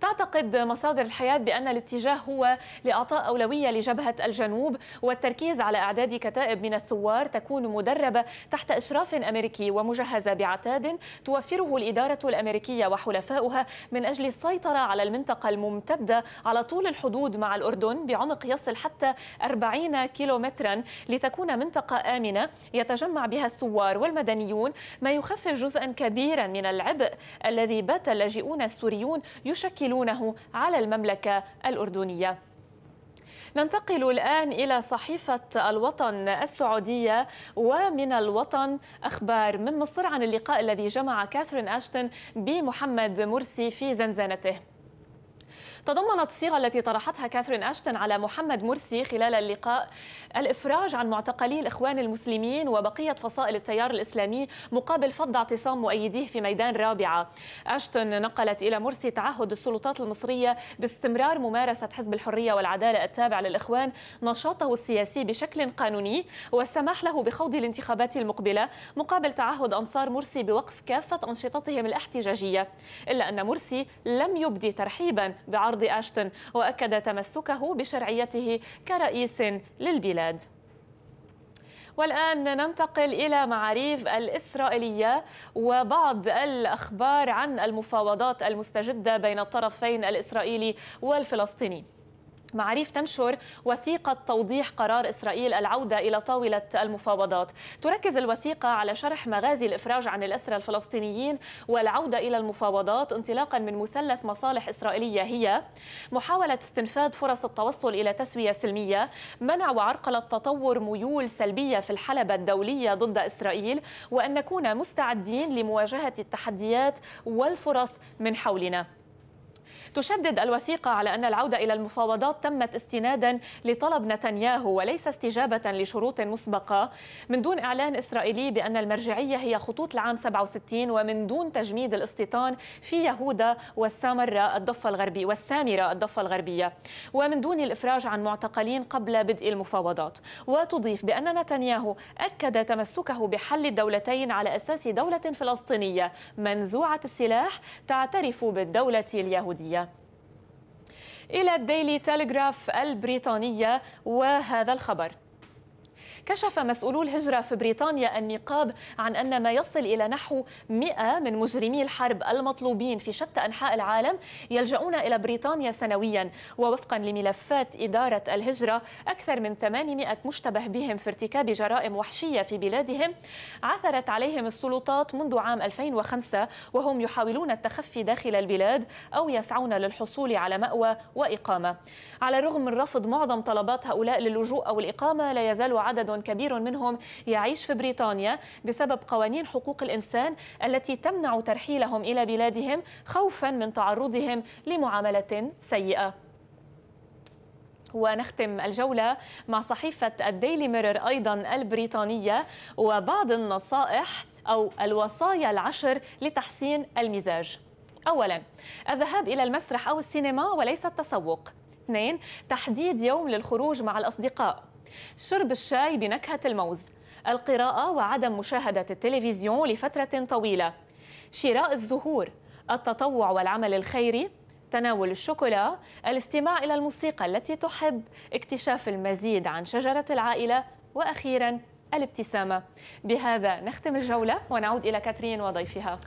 تعتقد مصادر الحياة بأن الاتجاه هو لإعطاء أولوية لجبهة الجنوب والتركيز على أعداد كتائب من الثوار تكون مدربة تحت إشراف أمريكي ومجهزة بعتاد توفره الإدارة الأمريكية وحلفاؤها من أجل السيطرة على المنطقة الممتدة على طول الحدود مع الأردن بعمق يصل حتى 40 كيلومترا لتكون منطقة آمنة يتجمع بها الثوار والمدنيون. ما يخفف جزءا كبيرا من العبء الذي بات اللاجئون السوريون يشكل يحملونه على المملكة الأردنية. ننتقل الآن إلى صحيفة الوطن السعودية ومن الوطن أخبار من مصر عن اللقاء الذي جمع كاثرين أشتون بمحمد مرسي في زنزانته. تضمنت الصيغة التي طرحتها كاثرين أشتن على محمد مرسي خلال اللقاء الإفراج عن معتقلي الإخوان المسلمين وبقية فصائل التيار الإسلامي مقابل فض اعتصام مؤيديه في ميدان رابعة. أشتن نقلت إلى مرسي تعهد السلطات المصرية باستمرار ممارسة حزب الحرية والعدالة التابع للإخوان نشاطه السياسي بشكل قانوني والسماح له بخوض الانتخابات المقبلة مقابل تعهد أنصار مرسي بوقف كافة أنشطتهم الاحتجاجية إلا أن مرسي لم يبدي ترحيبا بعرض أرض أشتن وأكد تمسكه بشرعيته كرئيس للبلاد. والآن ننتقل إلى معاريف الإسرائيلية وبعض الأخبار عن المفاوضات المستجدة بين الطرفين الإسرائيلي والفلسطيني. معاريف تنشر وثيقة توضيح قرار إسرائيل العودة إلى طاولة المفاوضات. تركز الوثيقة على شرح مغازي الإفراج عن الأسرى الفلسطينيين والعودة إلى المفاوضات انطلاقا من مثلث مصالح إسرائيلية هي محاولة استنفاد فرص التوصل إلى تسوية سلمية منع وعرقلة تطور ميول سلبية في الحلبة الدولية ضد إسرائيل وأن نكون مستعدين لمواجهة التحديات والفرص من حولنا. تشدد الوثيقة على أن العودة إلى المفاوضات تمت استنادا لطلب نتنياهو وليس استجابة لشروط مسبقة. من دون إعلان إسرائيلي بأن المرجعية هي خطوط العام 67 ومن دون تجميد الاستيطان في يهودا والسامرة الضفة الغربية والسامرة الضفة الغربية. ومن دون الإفراج عن معتقلين قبل بدء المفاوضات. وتضيف بأن نتنياهو أكد تمسكه بحل الدولتين على أساس دولة فلسطينية منزوعة السلاح تعترف بالدولة اليهودية. إلى الديلي تيليغراف البريطانية وهذا الخبر. كشف مسؤولو الهجرة في بريطانيا النقاب عن أن ما يصل إلى نحو 100 من مجرمي الحرب المطلوبين في شتى أنحاء العالم يلجؤون إلى بريطانيا سنويا. ووفقا لملفات إدارة الهجرة أكثر من 800 مشتبه بهم في ارتكاب جرائم وحشية في بلادهم عثرت عليهم السلطات منذ عام 2005 وهم يحاولون التخفي داخل البلاد أو يسعون للحصول على مأوى وإقامة. على الرغم من رفض معظم طلبات هؤلاء للجوء أو الإقامة لا يزال عدد كبير منهم يعيش في بريطانيا بسبب قوانين حقوق الإنسان التي تمنع ترحيلهم إلى بلادهم خوفا من تعرضهم لمعاملة سيئة. ونختم الجولة مع صحيفة الديلي ميرور أيضا البريطانية وبعض النصائح أو الوصايا العشر لتحسين المزاج. أولا الذهاب إلى المسرح أو السينما وليس التسوق. اثنين تحديد يوم للخروج مع الأصدقاء. شرب الشاي بنكهة الموز القراءة وعدم مشاهدة التلفزيون لفترة طويلة. شراء الزهور التطوع والعمل الخيري تناول الشوكولا الاستماع إلى الموسيقى التي تحب اكتشاف المزيد عن شجرة العائلة وأخيرا الابتسامة. بهذا نختم الجولة ونعود إلى كاترين وضيفها.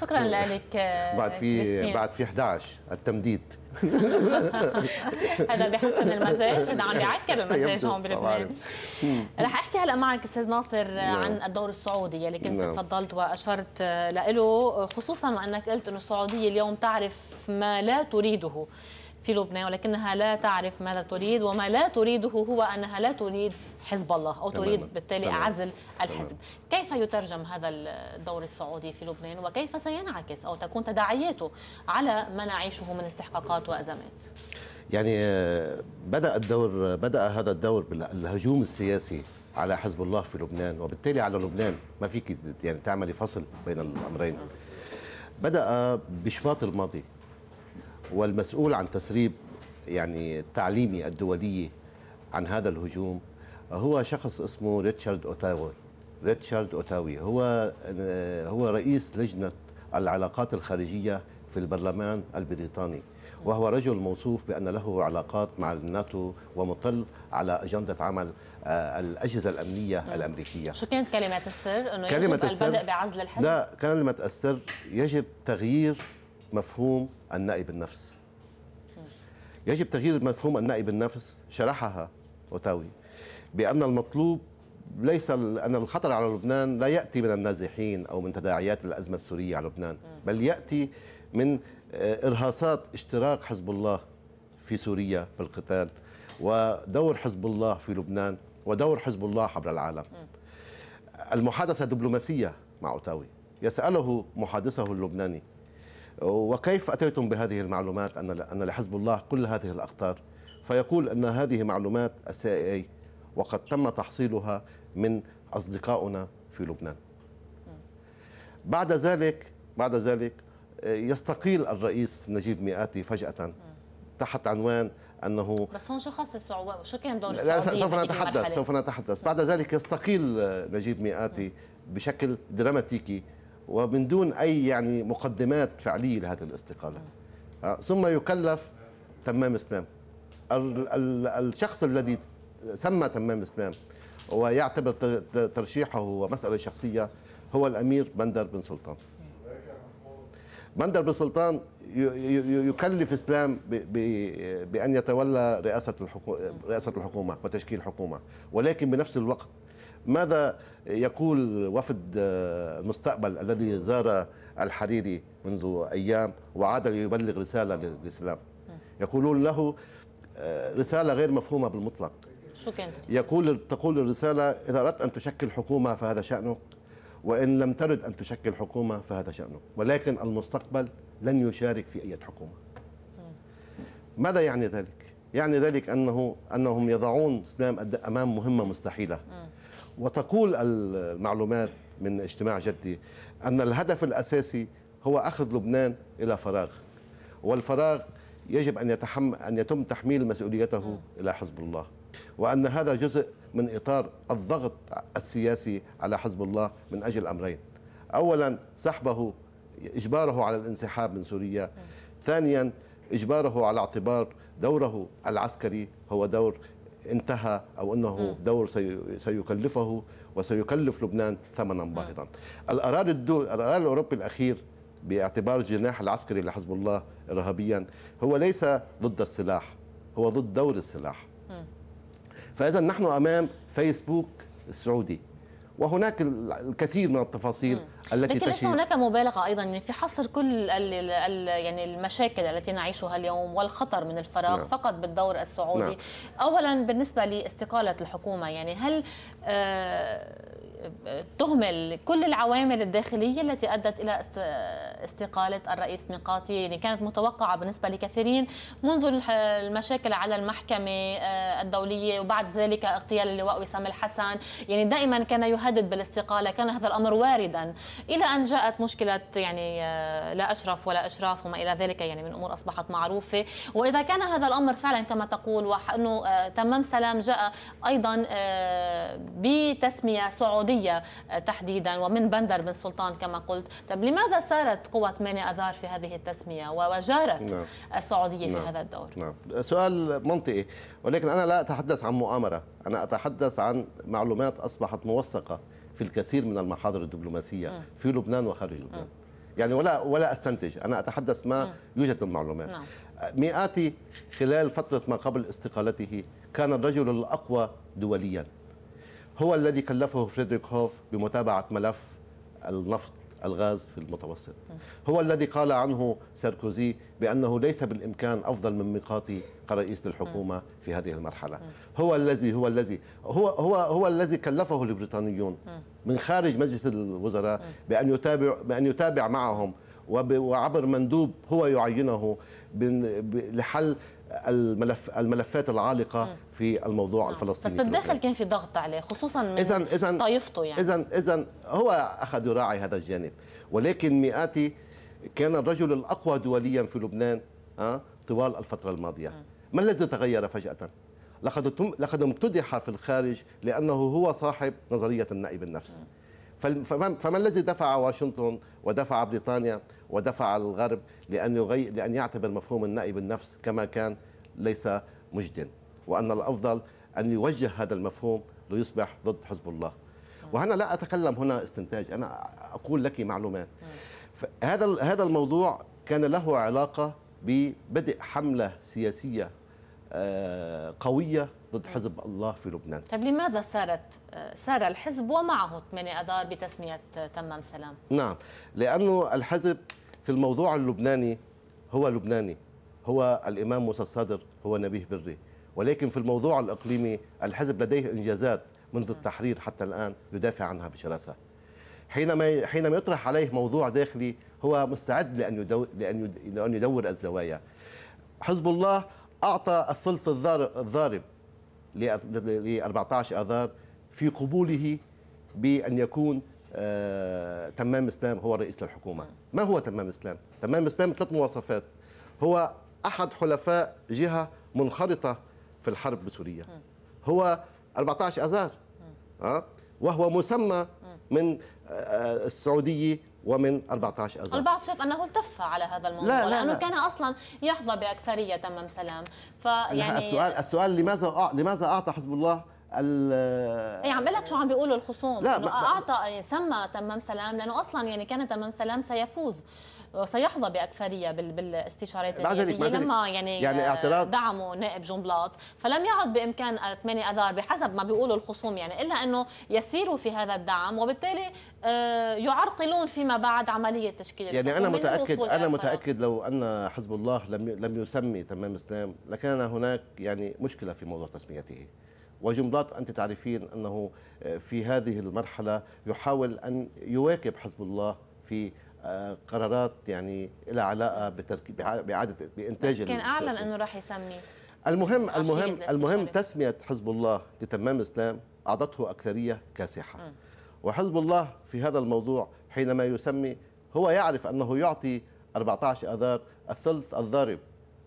شكرا لك بعد في بعد في 11 التمديد. هذا بيحسن المزاج هذا عم بيعكر المزاج هون بلبنان. رح أحكي هلا معك أستاذ ناصر نعم. عن الدور السعودي يلي كنت نعم. تفضلت وأشرت له خصوصا وأنك قلت إنه السعودية اليوم تعرف ما لا تريده. في لبنان ولكنها لا تعرف ماذا تريد وما لا تريده هو أنها لا تريد حزب الله أو تريد بالتالي تمام. عزل الحزب. كيف يترجم هذا الدور السعودي في لبنان وكيف سينعكس أو تكون تداعياته على ما نعيشه من استحقاقات وأزمات؟ يعني آه، بدأ الدور بدأ هذا الدور بالهجوم السياسي على حزب الله في لبنان وبالتالي على لبنان. ما فيك يعني تعملي فصل بين الأمرين. بدأ بشباط الماضي. والمسؤول عن تسريب يعني التعليمي الدولي عن هذا الهجوم هو شخص اسمه ريتشارد أوتاوي. ريتشارد أوتاوي هو هو رئيس لجنة العلاقات الخارجية في البرلمان البريطاني وهو رجل موصوف بأن له علاقات مع الناتو ومطل على أجندة عمل آه، الأجهزة الأمنية الأمريكية. شو كانت كلمه السر؟ إنه كلمة يجب السر؟ البدء بعزل الحزب؟ لا كلمة السر يجب تغيير مفهوم النائب النفس. يجب تغيير مفهوم النائب النفس شرحها أوتاوي بأن المطلوب ليس أن الخطر على لبنان لا يأتي من النازحين أو من تداعيات الأزمة السورية على لبنان بل يأتي من آه، إرهاصات اشتراك حزب الله في سوريا بالقتال ودور حزب الله في لبنان ودور حزب الله حول العالم. المحادثة دبلوماسية مع أوتاوي يسأله محادثه اللبناني وكيف أتيتم بهذه المعلومات أن لحزب الله كل هذه الأخطار؟ فيقول أن هذه معلومات السي إي وقد تم تحصيلها من أصدقائنا في لبنان. بعد ذلك بعد ذلك يستقيل الرئيس نجيب مئاتي فجأة تحت عنوان أنه بس هون شو خاص الصعوبه شو كان دور السعودية سوف نتحدث سوف نتحدث. بعد ذلك يستقيل نجيب مئاتي بشكل دراماتيكي ومن دون أي يعني مقدمات فعلية لهذه الاستقالة. آه، ثم يكلف تمام إسلام. الشخص الذي سمى تمام إسلام ويعتبر ترشيحه مساله شخصية هو الأمير بندر بن سلطان. بندر بن سلطان يكلف إسلام بأن يتولى رئاسة رئاسة الحكومة وتشكيل حكومة. ولكن بنفس الوقت ماذا يقول وفد المستقبل الذي زار الحريري منذ أيام وعاد ليبلغ رسالة للإسلام. يقولون له آه، رسالة غير مفهومة بالمطلق. شو كانت؟ يقول تقول الرسالة إذا أردت أن تشكل حكومة فهذا شأنك وإن لم ترد أن تشكل حكومة فهذا شأنك. ولكن المستقبل لن يشارك في أي حكومة. ماذا يعني ذلك؟ يعني ذلك أنه أنهم يضعون اسلام أمام مهمة مستحيلة. وتقول المعلومات من اجتماع جدي أن الهدف الأساسي هو أخذ لبنان إلى فراغ والفراغ يجب أن, يتحم أن يتم تحميل مسؤوليته إلى حزب الله وأن هذا جزء من إطار الضغط السياسي على حزب الله من أجل أمرين أولا سحبه إجباره على الانسحاب من سوريا ثانيا إجباره على اعتبار دوره العسكري هو دور انتهى أو أنه دور سيكلفه وسيكلف لبنان ثمنا باهظا. القرار الدول القرار الأوروبي الأخير باعتبار الجناح العسكري لحزب الله ارهابيا هو ليس ضد السلاح هو ضد دور السلاح. فاذا نحن أمام فيسبوك السعودي وهناك الكثير من التفاصيل. التي لكن ليس هناك مبالغة أيضا يعني في حصر كل ال ال يعني المشاكل التي نعيشها اليوم والخطر من الفراغ نعم. فقط بالدور السعودي نعم. اولا بالنسبة لإستقالة الحكومة يعني هل آه تهمل كل العوامل الداخلية التي أدت إلى استقالة الرئيس ميقاتي يعني كانت متوقعة بالنسبة لكثيرين منذ المشاكل على المحكمة آه، الدولية وبعد ذلك اغتيال اللواء وسام الحسن. يعني دائما كان يهدد بالاستقالة كان هذا الأمر واردا إلى أن جاءت مشكلة يعني آه، لا أشرف ولا إشراف وما إلى ذلك يعني من أمور أصبحت معروفة. وإذا كان هذا الأمر فعلا كما تقول وانه آه، تمام سلام جاء أيضا بتسمية سعودية السعودية آه، تحديدا ومن بندر بن سلطان كما قلت طب لماذا سارت قوة 8 أذار في هذه التسمية وجارت نعم. السعودية نعم. في هذا الدور نعم. سؤال منطقي ولكن أنا لا أتحدث عن مؤامرة أنا أتحدث عن معلومات أصبحت موثقة في الكثير من المحاضر الدبلوماسية م. في لبنان وخارج لبنان م. يعني ولا ولا أستنتج أنا أتحدث ما يوجد من معلومات نعم. مئاتي خلال فترة ما قبل استقالته كان الرجل الأقوى دوليا هو الذي كلفه فريدريك هوف بمتابعة ملف النفط الغاز في المتوسط. هو الذي قال عنه ساركوزي بأنه ليس بالإمكان أفضل من ميقاتي كرئيس للحكومة في هذه المرحلة. هو الذي هو الذي هو هو هو الذي كلفه البريطانيون من خارج مجلس الوزراء بأن يتابع بأن يتابع معهم وعبر مندوب هو يعينه لحل الملف الملفات العالقة في الموضوع نعم. الفلسطيني بس بالداخل كان في ضغط عليه خصوصا من إذن إذن طائفته يعني. اذا اذا هو أخذ يراعي هذا الجانب. ولكن مئاتي كان الرجل الأقوى دوليا في لبنان أه؟ طوال الفترة الماضية. ما الذي تغير فجأة؟ لقد لقد امتدح في الخارج لأنه هو صاحب نظرية النائب النفس فما الذي دفع واشنطن ودفع بريطانيا ودفع الغرب لأن يغي... لأن يعتبر مفهوم النائب النفس كما كان ليس مجدا وأن الأفضل أن يوجه هذا المفهوم ليصبح ضد حزب الله. وأنا لا أتكلم هنا استنتاج أنا أقول لك معلومات. هذا هذا الموضوع كان له علاقة ببدء حملة سياسية آه، قوية ضد حزب الله في لبنان. طيب لماذا سارت سار الحزب ومعه 8 اذار بتسمية تمام سلام؟ نعم لأنه الحزب في الموضوع اللبناني هو لبناني هو الإمام موسى الصدر هو نبيه بري. ولكن في الموضوع الإقليمي الحزب لديه إنجازات منذ التحرير حتى الآن يدافع عنها بشراسة. حينما حينما يطرح عليه موضوع داخلي هو مستعد لأن يدور لأن يدور الزوايا. حزب الله أعطى الثلث الضارب ل 14 آذار في قبوله بأن يكون آه تمام إسلام هو رئيس الحكومة ما هو تمام إسلام؟ تمام إسلام ثلاث مواصفات. هو أحد حلفاء جهة منخرطة في الحرب بسوريا. هو 14 آذار. أه؟ وهو مسمى من السعودية ومن 14 اذار البعض شاف أنه التف على هذا الموضوع لا لا لأنه لا. كان أصلا يحظى بأكثرية تمام سلام. فيعني السؤال السؤال لماذا لماذا أعطى حزب الله اي عم لك شو عم بيقولوا الخصوم؟ لا أعطى يعني سمى تمام سلام لأنه أصلا يعني كان تمام سلام سيفوز. وسيحظى بأكثرية بالاستشارات النيابيه لما يعني, يعني اعتراض. دعموا نائب جنبلاط فلم يعد بإمكان 8 آذار بحسب ما بيقولوا الخصوم يعني إلا أنه يسيروا في هذا الدعم وبالتالي آه، يعرقلون فيما بعد عملية تشكيل يعني أنا متأكد أنا متأكد لو أن حزب الله لم لم يسمي تمام اسلام لكان هناك يعني مشكلة في موضوع تسميته. وجنبلاط أنت تعرفين أنه آه، في هذه المرحلة يحاول أن يواكب حزب الله في آه، قرارات يعني لها علاقة بتركيب بإعادة بإنتاج كان أعلن إنه راح يسمي المهم المهم المهم تسمية حزب الله لتمام الإسلام أعطته أكثرية كاسحة. م. وحزب الله في هذا الموضوع حينما يسمي هو يعرف أنه يعطي 14 آذار الثلث الضارب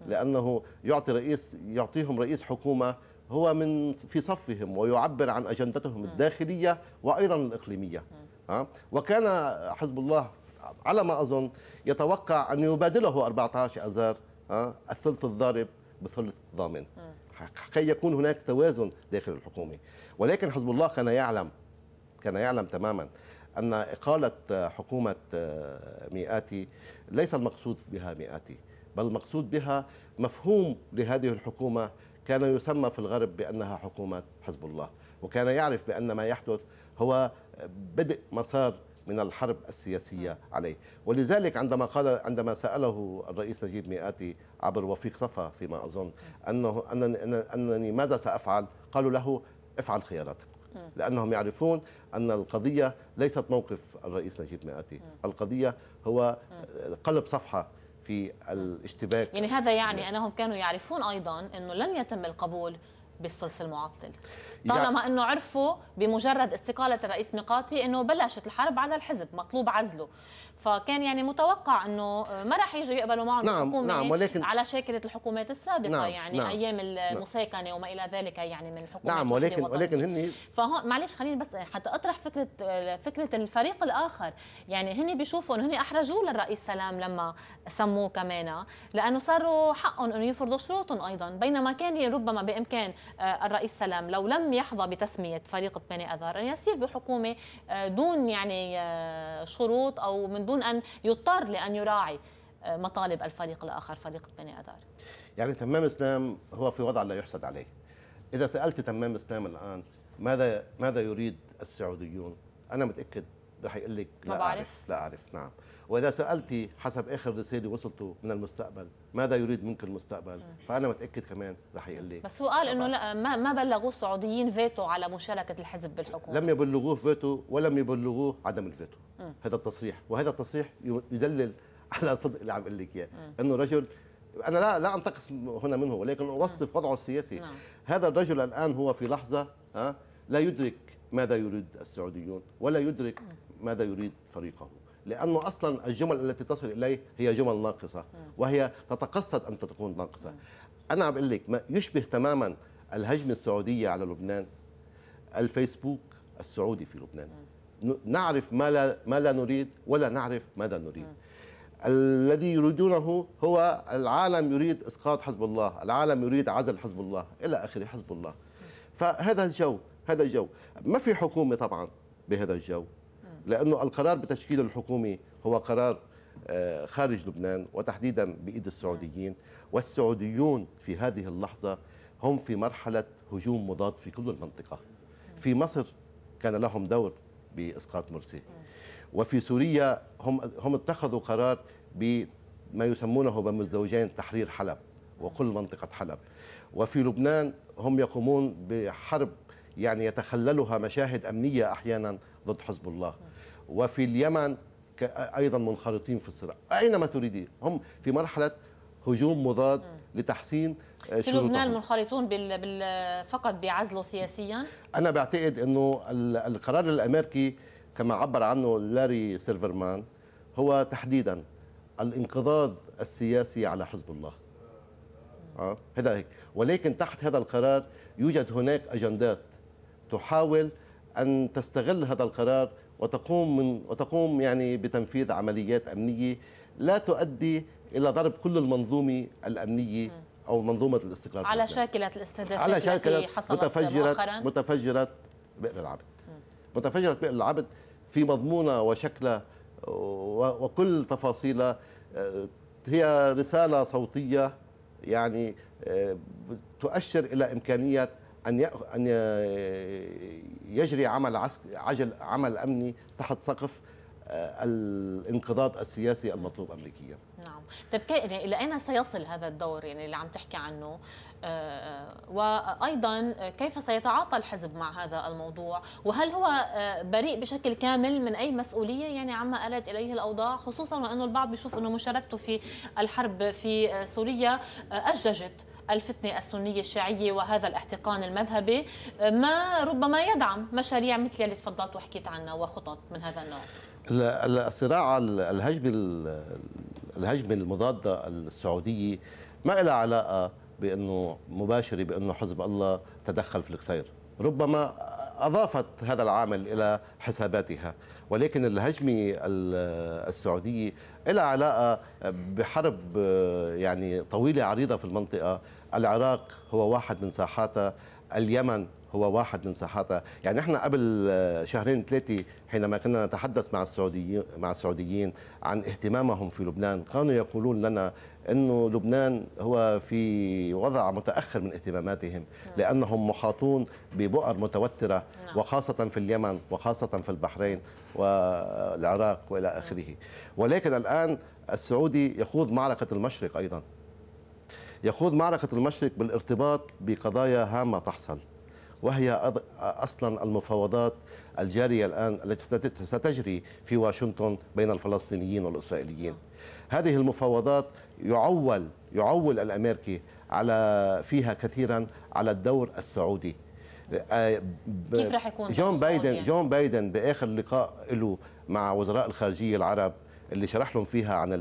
لأنه يعطي رئيس يعطيهم رئيس حكومة هو من في صفهم ويعبر عن أجندتهم الداخلية وأيضا الإقليمية. وكان حزب الله على ما أظن يتوقع أن يبادله 14 اذار الثلث الضارب بثلث ضامن. كي يكون هناك توازن داخل الحكومة. ولكن حزب الله كان يعلم كان يعلم تماما أن إقالة حكومة مئاتي ليس المقصود بها مئاتي بل المقصود بها مفهوم لهذه الحكومة كان يسمى في الغرب بأنها حكومة حزب الله. وكان يعرف بأن ما يحدث هو بدء مسار من الحرب السياسية عليه. ولذلك عندما قال عندما سأله الرئيس نجيب مئاتي عبر وفيق صفا فيما أظن أنه أنني, أنني ماذا سأفعل؟ قالوا له افعل خياراتك. لأنهم يعرفون أن القضية ليست موقف الرئيس نجيب مئاتي. القضية هو قلب صفحة في الاشتباك. يعني هذا يعني أنهم كانوا يعرفون أيضا أنه لن يتم القبول بالثلث المعطل. طالما إنه عرفوا بمجرد استقالة الرئيس ميقاتي إنه بلشت الحرب على الحزب مطلوب عزله. فكان يعني متوقع إنه ما راح يجوا يقبلوا معهم نعم الحكومة نعم ولكن على شاكله الحكومات السابقة نعم يعني نعم. أيام المساكنه نعم. وما إلى ذلك يعني من الحكومة نعم ولكن ولكن هن فهون معلش خليني بس حتى أطرح فكره فكرة الفريق الآخر. يعني هن بيشوفوا انه هن احرجوا للرئيس سلام لما سموه كمان لأنه صاروا حقهم إنه يفرضوا شروطهم أيضا. بينما كان ربما بإمكان آه، الرئيس سلام لو لم يحظى بتسمية فريق 8 أذار أن يسير بحكومة آه، دون يعني آه، شروط أو من دون أن يضطر لأن يراعي آه، مطالب الفريق الآخر فريق بني آذار. يعني تمام إسلام هو في وضع لا يحسد عليه. إذا سألت تمام سلام الآن ماذا ماذا يريد السعوديون؟ أنا متأكد رح يقول لك لا ما بعرف. أعرف. لا أعرف نعم. وإذا سألتي حسب آخر رسالة وصلته من المستقبل ماذا يريد منك المستقبل؟ فأنا متأكد كمان رح يقول لك بس هو قال إنه لا ما ما بلغوه السعوديين فيتو على مشاركة الحزب بالحكومة. لم يبلغوه فيتو ولم يبلغوه عدم الفيتو م. هذا التصريح. وهذا التصريح يدلل على صدق اللي عم أقول لك إياه. إنه رجل أنا لا لا أنتقص هنا منه ولكن أوصف وضعه السياسي. نعم. هذا الرجل الآن هو في لحظة لا يدرك ماذا يريد السعوديون ولا يدرك ماذا يريد فريقه. لأنه أصلا الجمل التي تصل إليه هي جمل ناقصة وهي تتقصد أن تكون ناقصة. أنا عم أقول لك ما يشبه تماما الهجمة السعودية على لبنان الفيسبوك السعودي في لبنان. نعرف ما لا ما لا نريد ولا نعرف ماذا نريد. الذي يريدونه هو العالم يريد إسقاط حزب الله العالم يريد عزل حزب الله إلى آخره حزب الله. فهذا الجو هذا الجو. ما في حكومة طبعا بهذا الجو. لأنه القرار بتشكيل الحكومة هو قرار آه، خارج لبنان وتحديدا بإيد السعوديين. والسعوديون في هذه اللحظة هم في مرحلة هجوم مضاد في كل المنطقة. في مصر كان لهم دور بإسقاط مرسي. وفي سوريا هم هم اتخذوا قرار بما يسمونه بمزدوجين تحرير حلب وكل منطقة حلب. وفي لبنان هم يقومون بحرب يعني يتخللها مشاهد أمنية أحيانا ضد حزب الله. وفي اليمن أيضا منخرطين في الصراع. أينما تريدين. هم في مرحلة هجوم مضاد لتحسين آه، في لبنان منخرطون بال... بال... فقط بعزله سياسيا؟ أنا بعتقد إنه القرار الأمريكي كما عبر عنه لاري سيلفرمان هو تحديدا الانقضاض السياسي على حزب الله. آه؟ هذا هيك. ولكن تحت هذا القرار يوجد هناك أجندات تحاول أن تستغل هذا القرار وتقوم من وتقوم يعني بتنفيذ عمليات أمنية لا تؤدي إلى ضرب كل المنظومة الأمنية أو منظومة الاستقرار على شاكلة الاستهدافات على شاكلة متفجره متفجرة بئر العبد. متفجرة بئر العبد في مضمونها وشكلها وكل تفاصيلها آه، هي رسالة صوتية يعني آه، تؤشر إلى امكانيه أن أن يجري عمل عجل عمل أمني تحت سقف آه، الانقضاض السياسي المطلوب امريكيا. نعم، طيب يعني إلى أين سيصل هذا الدور يعني اللي عم تحكي عنه؟ آه، وأيضا كيف سيتعاطى الحزب مع هذا الموضوع؟ وهل هو آه، بريء بشكل كامل من أي مسؤولية يعني عما ألت إليه الأوضاع؟ خصوصا وأنه البعض بيشوف إنه مشاركته في الحرب في سوريا اججت الفتنة السنية الشيعية وهذا الاحتقان المذهبي ما ربما يدعم مشاريع مثل اللي تفضلت وحكيت عنها وخطط من هذا النوع. الصراع الهجمة الهجمة المضادة السعودية ما لها علاقة بأنه مباشرة بأنه حزب الله تدخل في القصير. ربما وأضافت هذا العامل إلى حساباتها. ولكن الهجمة السعودية لها علاقة بحرب يعني طويلة عريضة في المنطقة. العراق هو واحد من ساحاتها اليمن هو واحد من ساحاتها يعني إحنا قبل شهرين ثلاثة حينما كنا نتحدث مع السعوديين مع السعوديين عن اهتمامهم في لبنان كانوا يقولون لنا إنه لبنان هو في وضع متأخر من اهتماماتهم لأنهم محاطون ببؤر متوترة نعم. وخاصة في اليمن وخاصة في البحرين والعراق وإلى آخره. ولكن الآن السعودي يخوض معركة المشرق أيضا. يخوض معركة المشرق بالارتباط بقضايا هامة تحصل وهي أصلا المفاوضات الجارية الآن التي ستجري في واشنطن بين الفلسطينيين والإسرائيليين. هذه المفاوضات يعول يعول الأمريكي على فيها كثيرا على الدور السعودي. آه، كيف رح يكون جون بايدن يعني؟ جون بايدن بآخر لقاء له مع وزراء الخارجية العرب اللي شرح لهم فيها عن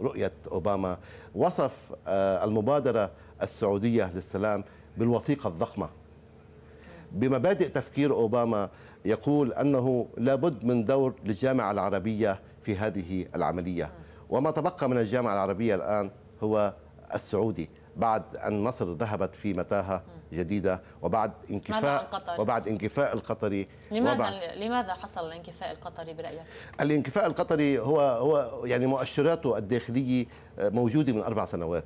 رؤية أوباما وصف آه، المبادرة السعودية للسلام بالوثيقة الضخمة بمبادئ تفكير أوباما يقول أنه لابد من دور للجامعة العربية في هذه العملية وما تبقى من الجامعة العربية الآن هو السعودي. بعد أن مصر ذهبت في متاهة جديدة وبعد انكفاء وبعد انكفاء القطري لماذا لماذا حصل الانكفاء القطري برأيك؟ الانكفاء القطري هو هو يعني مؤشراته الداخلية موجودة من أربع سنوات.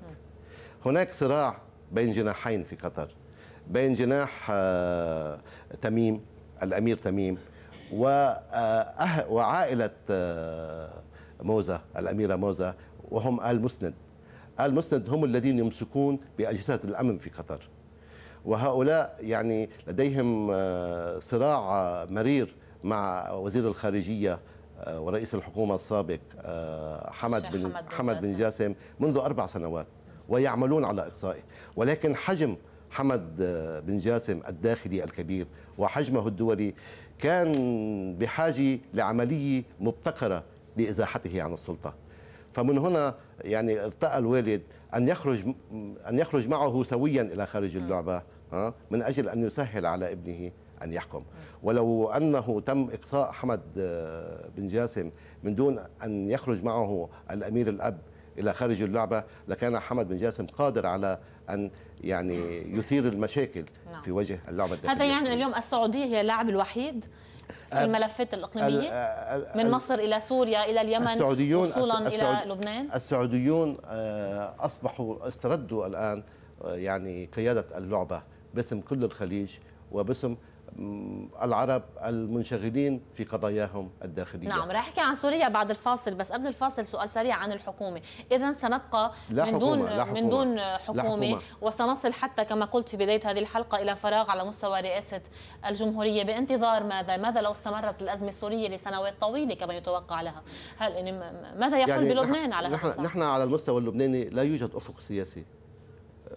هناك صراع بين جناحين في قطر. بين جناح آه، تميم الأمير تميم آه، آه، موزة الأميرة موزة وهم ال مسند ال مسند هم الذين يمسكون بأجهزة الأمن في قطر. وهؤلاء يعني لديهم صراع مرير مع وزير الخارجية ورئيس الحكومة السابق حمد بن حمد بن جاسم. منذ أربع سنوات ويعملون على إقصائه. ولكن حجم حمد بن جاسم الداخلي الكبير وحجمه الدولي كان بحاجة لعملية مبتكرة لازاحته عن السلطة. فمن هنا يعني ارتأى الوالد أن يخرج أن يخرج معه سويا إلى خارج اللعبة من أجل أن يسهل على ابنه أن يحكم. ولو أنه تم إقصاء حمد بن جاسم من دون أن يخرج معه الأمير الأب إلى خارج اللعبة لكان حمد بن جاسم قادر على أن يعني يثير المشاكل نعم. في وجه اللعبة الداخلية. هذا يعني اليوم السعودية هي اللاعب الوحيد في الملفات الإقليمية؟ من مصر إلى سوريا إلى اليمن السعوديون وصولا السعود إلى لبنان؟ السعوديون أصبحوا استردوا الآن يعني قيادة اللعبة باسم كل الخليج وباسم العرب المنشغلين في قضاياهم الداخلية. نعم رح أحكي عن سوريا بعد الفاصل بس قبل الفاصل سؤال سريع عن الحكومة. اذا سنبقى لا من دون لا حكومة. من دون حكومة, حكومة. وسنصل حتى كما قلت في بداية هذه الحلقة إلى فراغ على مستوى رئاسة الجمهورية. بانتظار ماذا؟ ماذا لو استمرت الأزمة السورية لسنوات طويلة كما يتوقع لها؟ هل ماذا يحل يعني بلبنان على نحن نحن على المستوى اللبناني لا يوجد أفق سياسي.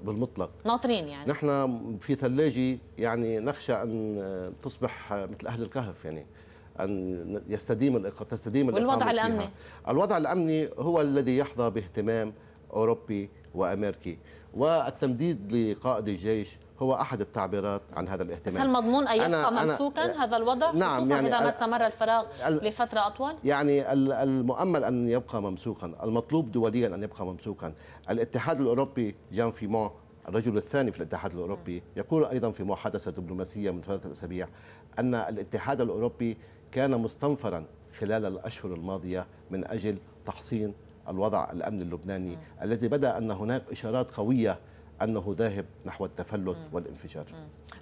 بالمطلق. ناطرين يعني. نحن في ثلاجة يعني نخشى أن تصبح مثل أهل الكهف يعني أن يستديم تستديم والوضع الأمني. الوضع الأمني هو الذي يحظى باهتمام أوروبي وأمريكي. والتمديد لقائد الجيش هو أحد التعبيرات عن هذا الاهتمام. بس هل مضمون أن يبقى ممسوكا هذا الوضع؟ نعم خصوصا يعني إذا ما استمر الفراغ لفترة أطول. يعني المؤمل أن يبقى ممسوكا المطلوب دوليا أن يبقى ممسوكا. الاتحاد الأوروبي جان فيمون الرجل الثاني في الاتحاد الأوروبي يقول أيضا في محادثة دبلوماسية من ثلاثة أسابيع أن الاتحاد الأوروبي كان مستنفرا خلال الأشهر الماضية من أجل تحصين الوضع الأمني اللبناني الذي بدأ أن هناك إشارات قوية أنه ذاهب نحو التفلت والانفجار.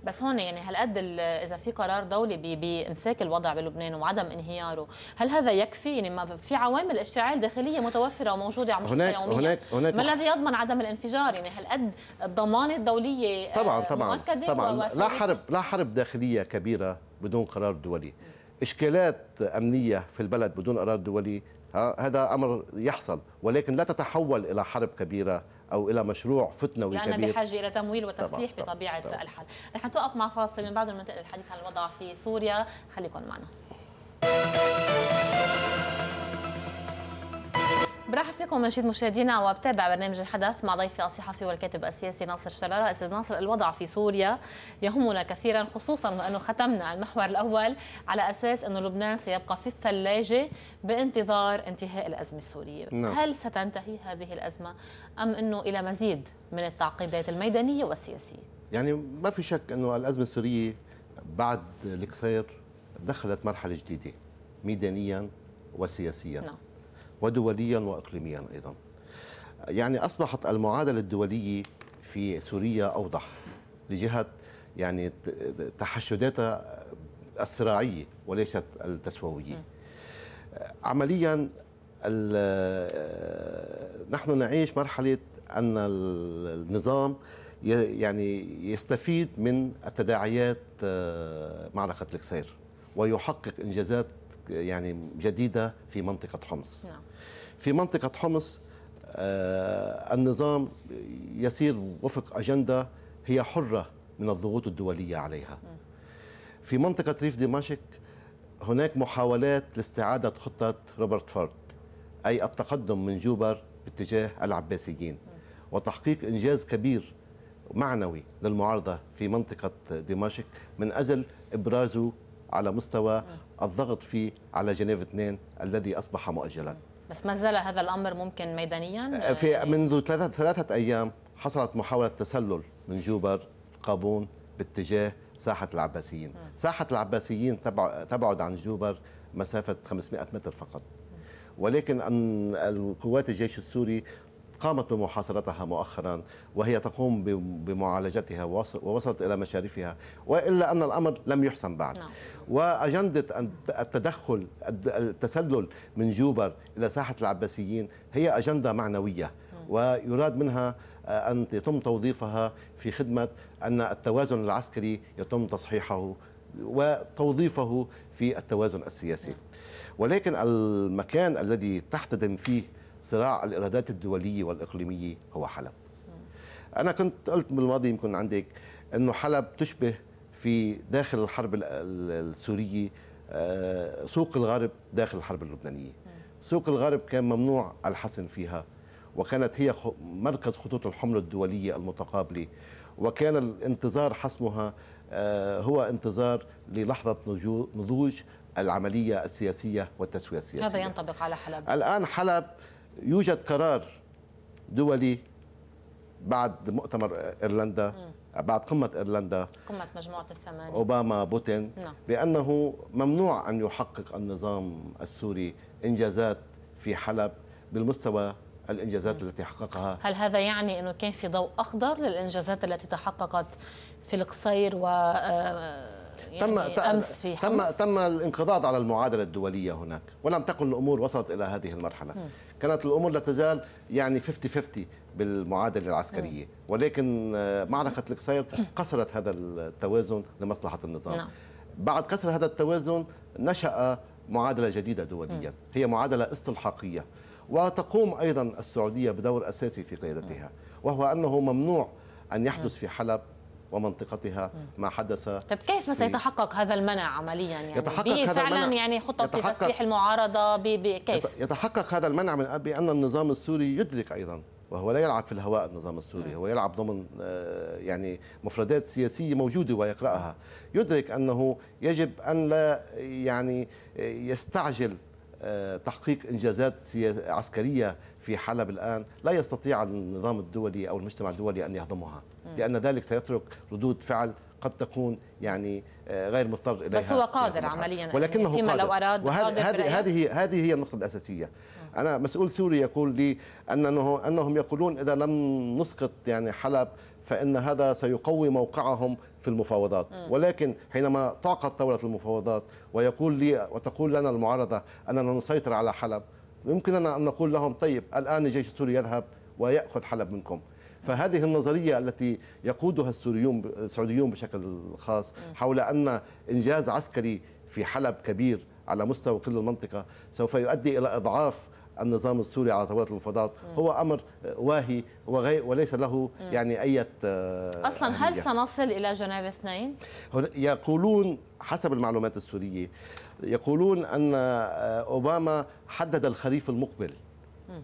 بس هون يعني هل قد إذا في قرار دولي بإمساك الوضع بلبنان وعدم انهياره هل هذا يكفي؟ يعني ما في عوامل اشتعال داخلية متوفرة وموجودة على هناك يوميا. هناك هناك ما الذي يضمن عدم الانفجار؟ يعني هل قد الضمانة الدولية طبعا طبعا مؤكدة طبعا. لا حرب لا حرب داخلية كبيرة بدون قرار دولي. إشكالات أمنية في البلد بدون قرار دولي هذا أمر يحصل ولكن لا تتحول إلى حرب كبيرة أو إلى مشروع فتنوي لأن كبير بحاجة إلى تمويل وتسليح طبعا بطبيعة طبعا. الحال. رح نتوقف مع فاصل من بعد ننتقل الحديث عن الوضع في سوريا. خليكم معنا. برحب فيكم من جديد مشاهدينا وبتابع برنامج الحدث مع ضيفي الصحفي والكاتب السياسي ناصر شرارة أستاذ ناصر الوضع في سوريا يهمنا كثيرا خصوصا وانه ختمنا المحور الأول على أساس أنه لبنان سيبقى في الثلاجة بانتظار انتهاء الأزمة السورية نعم. هل ستنتهي هذه الأزمة أم أنه إلى مزيد من التعقيدات الميدانية والسياسية يعني ما في شك أنه الأزمة السورية بعد القصير دخلت مرحلة جديدة ميدانيا وسياسيا نعم. ودوليا واقليميا أيضا. يعني أصبحت المعادلة الدولية في سوريا أوضح لجهة يعني تحشداتها الصراعية وليست التسوويه. عمليا نحن نعيش مرحلة أن النظام يعني يستفيد من التداعيات معركة القصير ويحقق إنجازات يعني جديدة في منطقة حمص. نعم. في منطقة حمص آه، النظام يسير وفق أجندة هي حرة من الضغوط الدولية عليها. في منطقة ريف دمشق هناك محاولات لاستعادة خطة روبرت فورد أي التقدم من جوبر باتجاه العباسيين وتحقيق إنجاز كبير معنوي للمعارضة في منطقة دمشق من أجل إبرازه على مستوى الضغط فيه على جنيف 2 الذي أصبح مؤجلا. بس ما زال هذا الأمر ممكن ميدانيا؟ في يعني منذ ثلاثة, ثلاثة أيام حصلت محاولة تسلل من جوبر قابون باتجاه ساحة العباسيين، م. ساحة العباسيين تبعد عن جوبر مسافة 500 متر فقط. ولكن القوات الجيش السوري قامت بمحاصرتها مؤخرا وهي تقوم بمعالجتها ووصلت إلى مشارفها وإلا أن الأمر لم يحسم بعد نعم. وأجندة التدخل التسلل من جوبر إلى ساحة العباسيين هي أجندة معنوية ويراد منها آه، أن يتم توظيفها في خدمة أن التوازن العسكري يتم تصحيحه وتوظيفه في التوازن السياسي نعم. ولكن المكان الذي تحتدم فيه صراع الإيرادات الدولية والإقليمية هو حلب. أنا كنت قلت بالماضي يمكن عندك أنه حلب تشبه في داخل الحرب السورية آه، سوق الغرب داخل الحرب اللبنانية. سوق الغرب كان ممنوع الحسن فيها وكانت هي مركز خطوط الحمل الدولية المتقابلة وكان الانتظار حسمها آه، هو انتظار للحظة نضوج العملية السياسية والتسوية السياسية. هذا ينطبق على حلب؟ الآن حلب يوجد قرار دولي بعد مؤتمر إيرلندا بعد قمة إيرلندا. قمة مجموعة الثمانية. أوباما بوتين. نعم. بأنه ممنوع أن يحقق النظام السوري إنجازات في حلب بالمستوى الإنجازات التي حققها. هل هذا يعني إنه كان في ضوء أخضر للإنجازات التي تحققت في القصير و آه، يعني تم أمس في تم تم الانقضاض على المعادلة الدولية هناك ولم تكن الأمور وصلت إلى هذه المرحلة. م. كانت الأمور لا تزال يعني 50 50 بالمعادلة العسكرية. م. ولكن آه، معركة القصير كسرت هذا التوازن لمصلحة النظام. نعم. بعد كسر هذا التوازن نشأ معادلة جديدة دوليا. م. هي معادلة استلحاقية. وتقوم أيضا السعودية بدور أساسي في قيادتها. وهو أنه ممنوع أن يحدث في حلب ومنطقتها ما حدث. طيب كيف سيتحقق هذا المنع عمليا؟ يعني يتحقق هذا فعلا المنع. يعني خطط لتسليح المعارضة كيف؟ يتحقق هذا المنع من بأن النظام السوري يدرك أيضا وهو لا يلعب في الهواء النظام السوري. هو يلعب ضمن آه، يعني مفردات سياسية موجودة ويقرأها. يدرك أنه يجب أن لا يعني يستعجل آه، تحقيق إنجازات عسكرية في حلب الآن. لا يستطيع النظام الدولي أو المجتمع الدولي أن يهضمها. لأن ذلك سيترك ردود فعل قد تكون يعني آه، غير مضطر إليها. بس هو قادر عمليا. ولكنه يعني قادر. لو أراد هذه هذه هذه هي النقطة الأساسية. أنا مسؤول سوري يقول لي انه أنهم يقولون إذا لم نسقط يعني حلب فإن هذا سيقوي موقعهم في المفاوضات. ولكن حينما تعقد طاوله المفاوضات ويقول لي وتقول لنا المعارضة أننا نسيطر على حلب يمكننا أن نقول لهم طيب الآن الجيش السوري يذهب ويأخذ حلب منكم. فهذه النظرية التي يقودها السوريون السعوديون بشكل خاص حول أن إنجاز عسكري في حلب كبير على مستوى كل المنطقة سوف يؤدي إلى إضعاف النظام السوري على طاولة المفاوضات هو أمر واهي وليس له يعني أي أصلا هل سنصل إلى جنيف اثنين؟ يقولون حسب المعلومات السورية يقولون أن أوباما حدد الخريف المقبل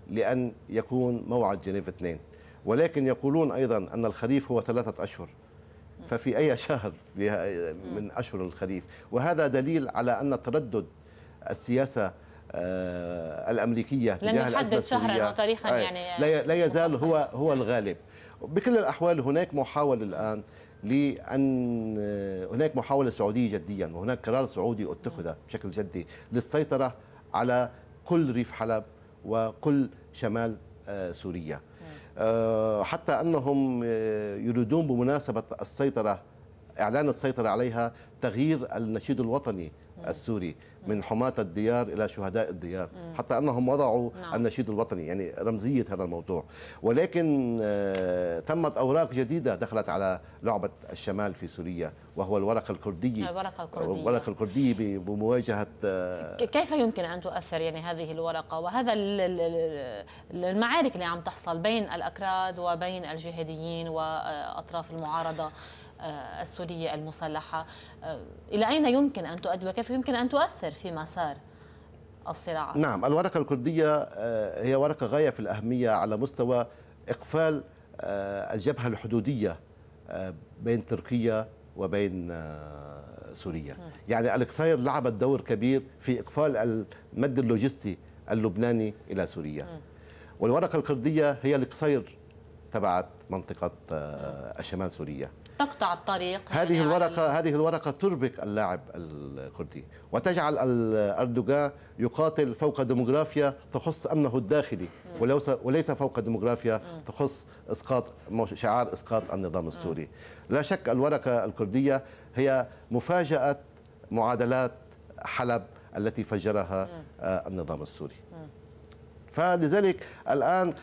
لأن يكون موعد جنيف اثنين. ولكن يقولون أيضا أن الخريف هو ثلاثة أشهر. ففي أي شهر من أشهر الخريف. وهذا دليل على أن تردد السياسة آه، الأمريكية تجاه الأزمة شهرا وتاريخا يعني لا يزال هو هو الغالب. بكل الأحوال هناك محاولة الآن لأن آه، هناك محاولة سعودية جديا وهناك قرار سعودي اتخذ بشكل جدي للسيطرة على كل ريف حلب وكل شمال آه، سوريا. حتى أنهم يريدون بمناسبة السيطرة إعلان السيطرة عليها تغيير النشيد الوطني السوري. من حماة الديار إلى شهداء الديار. حتى أنهم وضعوا نعم. النشيد الوطني يعني رمزية هذا الموضوع. ولكن آه تمت أوراق جديدة دخلت على لعبة الشمال في سوريا وهو الورقة الكردية الورقة الكردية الورقة الكردية بمواجهة آه كيف يمكن أن تؤثر يعني هذه الورقة؟ وهذا المعارك اللي عم تحصل بين الأكراد وبين الجهاديين وأطراف المعارضة. السورية المسلحة. آه، إلى أين يمكن أن تؤدي وكيف يمكن أن تؤثر في مسار الصراع؟ نعم الورقة الكردية آه، هي ورقة غاية في الأهمية على مستوى إقفال الجبهة الحدودية بين تركيا وبين سوريا. يعني الإقصير لعبت دور كبير في إقفال المد اللوجستي اللبناني إلى سوريا. والورقة الكردية هي الإقصير تبعت منطقة شمال سوريا. تقطع الطريق. هذه يعني الورقة هذه الورقة تربك اللاعب الكردي. وتجعل أردوغان يقاتل فوق ديموغرافيا تخص أمنه الداخلي. وليس فوق ديموغرافيا تخص إسقاط شعار إسقاط النظام السوري. لا شك الورقة الكردية هي مفاجأة معادلات حلب التي فجرها آه، النظام السوري. فلذلك الآن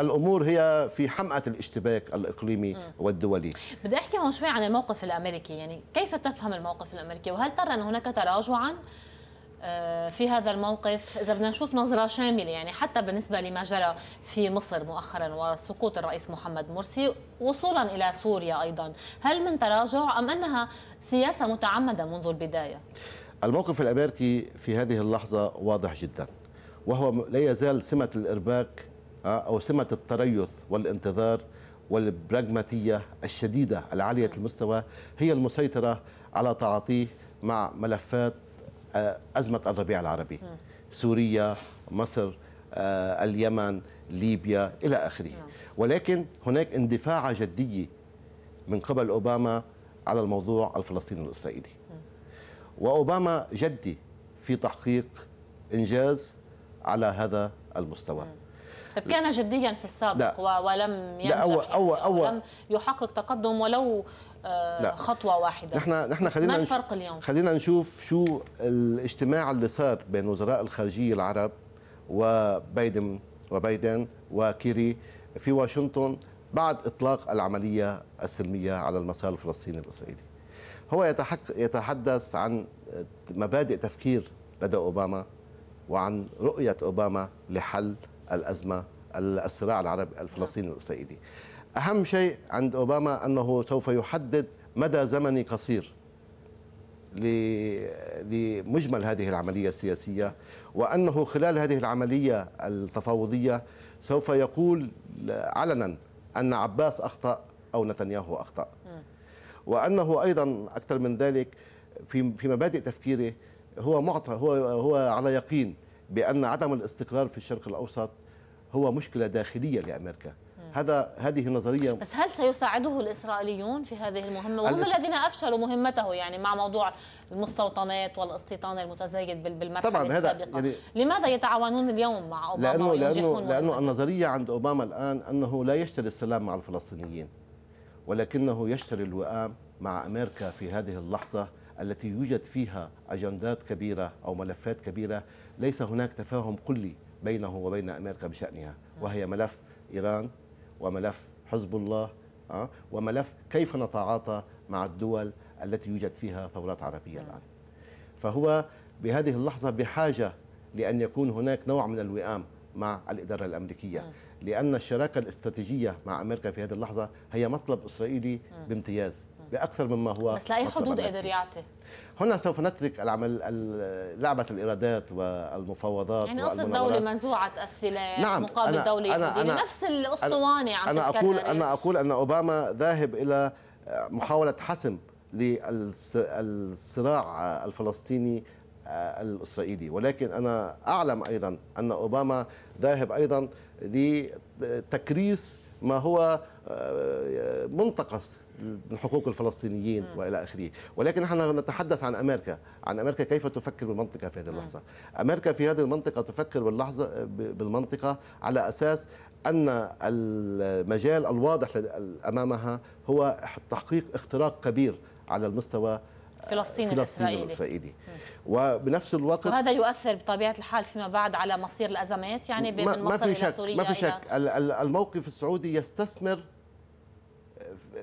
الأمور هي في حمأة الاشتباك الإقليمي والدولي. بدي أحكي هون شوي عن الموقف الأمريكي يعني كيف تفهم الموقف الأمريكي؟ وهل ترى أن هناك تراجعا آه، في هذا الموقف؟ إذا بدنا نشوف نظرة شاملة يعني حتى بالنسبة لما جرى في مصر مؤخرا وسقوط الرئيس محمد مرسي وصولا إلى سوريا أيضا هل من تراجع أم أنها سياسة متعمدة منذ البداية؟ الموقف الأمريكي في هذه اللحظة واضح جدا. وهو لا يزال سمة الإرباك آه، أو سمة التريث والانتظار والبراغماتية الشديدة العالية المستوى هي المسيطرة على تعاطيه مع ملفات آه، أزمة الربيع العربي. سوريا مصر آه، اليمن ليبيا إلى آخره. ولكن هناك اندفاع جدية من قبل أوباما على الموضوع الفلسطيني الإسرائيلي. وأوباما جدي في تحقيق إنجاز على هذا المستوى. طيب كان جديا في السابق لا. ولم ينجح لا أو أو أو ولم يحقق تقدم ولو آه لا. خطوة واحدة. نحن نحن خلينا ما الفرق اليوم؟ خلينا نشوف شو الاجتماع اللي صار بين وزراء الخارجية العرب وبايدن وبايدن وكيري في واشنطن بعد إطلاق العملية السلمية على المسار الفلسطيني الإسرائيلي. هو يتحدث عن مبادئ تفكير لدى أوباما. وعن رؤية أوباما لحل الأزمة الصراع العربي الفلسطيني الإسرائيلي. أهم شيء عند أوباما أنه سوف يحدد مدى زمني قصير لمجمل هذه العملية السياسية وأنه خلال هذه العملية التفاوضية سوف يقول علنا أن عباس أخطأ أو نتنياهو أخطأ. وأنه أيضا أكثر من ذلك في في مبادئ تفكيره هو معطى هو هو على يقين بأن عدم الاستقرار في الشرق الأوسط هو مشكلة داخلية لأمريكا. هذا هذه نظريه بس هل سيساعده الإسرائيليون في هذه المهمة؟ وهم الإس... الذين أفشلوا مهمته يعني مع موضوع المستوطنات والاستيطان المتزايد بالمرحلة طبعا هذا السابقة. يعني لماذا يتعاونون اليوم مع أوباما لأنه لأنه لأنه النظرية عند أوباما الآن أنه لا يشتري السلام مع الفلسطينيين ولكنه يشتري الوئام مع أمريكا في هذه اللحظة التي يوجد فيها أجندات كبيرة أو ملفات كبيرة ليس هناك تفاهم كلي بينه وبين أمريكا بشأنها وهي ملف إيران وملف حزب الله آه، وملف كيف نتعاطى مع الدول التي يوجد فيها ثورات عربية الآن. فهو بهذه اللحظة بحاجة لأن يكون هناك نوع من الوئام مع الإدارة الأمريكية لأن الشراكة الاستراتيجية مع أمريكا في هذه اللحظة هي مطلب إسرائيلي بامتياز. بأكثر مما هو بس لأي حدود قادر يعطي؟ هنا سوف نترك العمل لعبة الإيرادات والمفاوضات يعني أصل الدولة منزوعة السلاح نعم مقابل أنا دولة أنا أنا نفس الأسطوانة عم أنا أقول أنا أقول أن أوباما ذاهب إلى محاولة حسم للصراع الفلسطيني الإسرائيلي. ولكن أنا أعلم أيضا أن أوباما ذاهب أيضا لتكريس ما هو منتقص من حقوق الفلسطينيين م. وإلى آخره، ولكن نحن نتحدث عن أمريكا، عن أمريكا كيف تفكر بالمنطقة في هذه اللحظة. م. أمريكا في هذه المنطقة تفكر باللحظة بالمنطقة على أساس أن المجال الواضح أمامها هو تحقيق اختراق كبير على المستوى فلسطين, فلسطين الإسرائيلي, الإسرائيلي. وبنفس الوقت وهذا يؤثر بطبيعة الحال فيما بعد على مصير الأزمات يعني من مصر ما في شك سوريا ما في شك الموقف السعودي يستثمر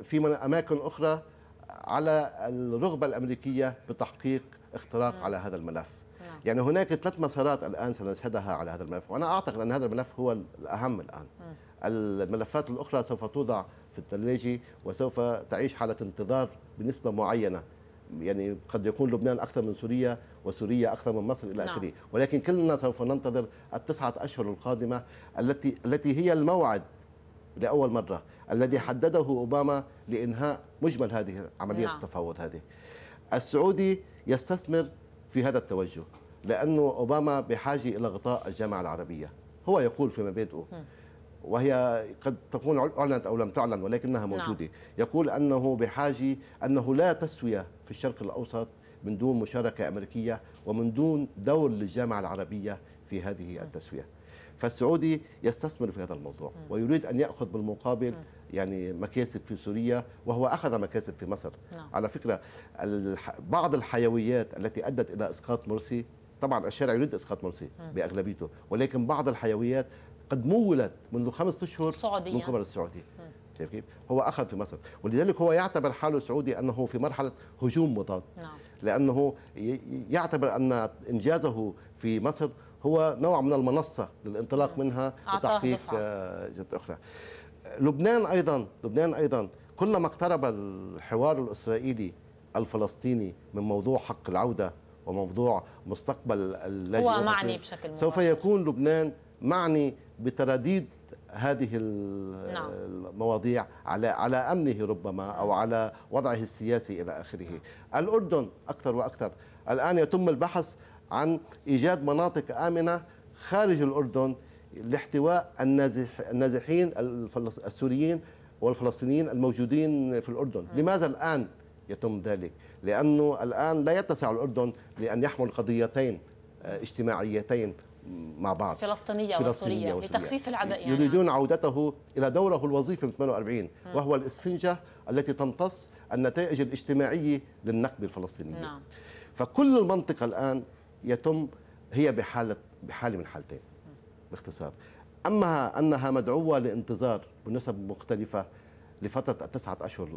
في أماكن أخرى على الرغبة الأمريكية بتحقيق اختراق م. على هذا الملف نعم. يعني هناك ثلاث مسارات الآن سنشهدها على هذا الملف وأنا أعتقد أن هذا الملف هو الأهم الآن م. الملفات الأخرى سوف توضع في الثلاجة وسوف تعيش حالة انتظار بنسبة معينة يعني قد يكون لبنان أكثر من سوريا وسوريا أكثر من مصر إلى آخره نعم. ولكن كلنا سوف ننتظر التسعة أشهر القادمة التي التي هي الموعد لأول مرة الذي حدده أوباما لإنهاء مجمل هذه عملية نعم. التفاوض هذه السعودي يستثمر في هذا التوجه لأنه أوباما بحاجة إلى غطاء الجامعة العربية هو يقول في مبادئه وهي قد تكون أعلنت أو لم تعلن ولكنها موجودة. نعم. يقول أنه بحاجة أنه لا تسوية في الشرق الأوسط من دون مشاركة أمريكية ومن دون دور للجامعة العربية في هذه التسوية. فالسعودي يستثمر في هذا الموضوع ويريد أن يأخذ بالمقابل يعني مكاسب في سوريا وهو أخذ مكاسب في مصر. نعم. على فكرة بعض الحيويات التي أدت إلى إسقاط مرسي طبعا الشارع يريد إسقاط مرسي بأغلبيته ولكن بعض الحيويات قد مولت منذ خمسة أشهر سعودية. من قبل السعودية شايف كيف؟ هو أخذ في مصر ولذلك هو يعتبر حاله السعودي أنه في مرحلة هجوم مضاد نعم. لأنه يعتبر أن إنجازه في مصر هو نوع من المنصة للانطلاق منها لتحقيق آه، جهة أخرى. لبنان أيضا لبنان أيضا كلما اقترب الحوار الإسرائيلي الفلسطيني من موضوع حق العودة وموضوع مستقبل اللاجئين هو معني بشكل مباشر سوف يكون لبنان معني بترديد هذه نعم. المواضيع على على أمنه ربما أو على وضعه السياسي إلى آخره. الأردن أكثر وأكثر الآن يتم البحث عن إيجاد مناطق آمنة خارج الأردن لاحتواء النازح النازحين السوريين والفلسطينيين الموجودين في الأردن، لماذا الآن يتم ذلك؟ لأنه الآن لا يتسع الأردن لأن يحمل قضيتين آه، اجتماعيتين مع بعض. فلسطينية, فلسطينية وسورية لتخفيف العبء يعني يريدون عودته إلى دورة الوظيفي من 48 وهو الإسفنجة التي تمتص النتائج الاجتماعية للنكبة الفلسطينية نعم. فكل المنطقة الآن يتم هي بحالة بحالة من حالتين باختصار. أما أنها مدعوة لانتظار بنسب مختلفة لفترة التسعة أشهر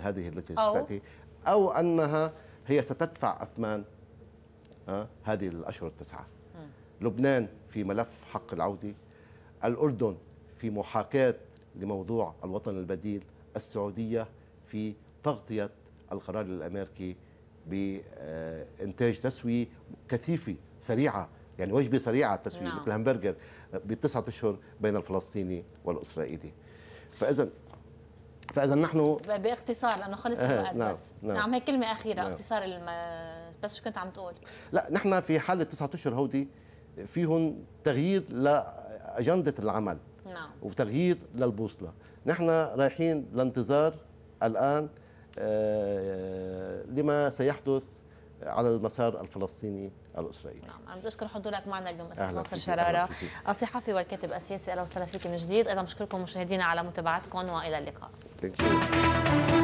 هذه التي ستأتي أو أنها هي ستدفع أثمان آه، هذه الأشهر التسعة. لبنان في ملف حق العودة الأردن في محاكاة لموضوع الوطن البديل السعودية في تغطية القرار الأمريكي بإنتاج تسوية كثيفة سريعة يعني وجبة سريعة التسوية نعم. مثل همبرجر بتسعة أشهر بين الفلسطيني والإسرائيلي فإذا فإذا نحن باختصار لأنه خلص الوقت نعم. بس نعم. نعم هي كلمة أخيرة نعم. اختصار الم... بس شو كنت عم تقول لا نحن في حالة تسعة أشهر هودي فيهم تغيير لأجندة العمل نعم. وتغيير للبوصلة نحن رايحين لانتظار الآن آه، لما سيحدث على المسار الفلسطيني الأسرائيلي. نعم، بدي أشكر حضورك معنا اليوم أستاذ ناصر شرارة الصحفي والكاتب السياسي أهلا وسهلا فيك من جديد، أيضا بشكركم مشاهدينا على متابعتكم وإلى اللقاء. Thank you.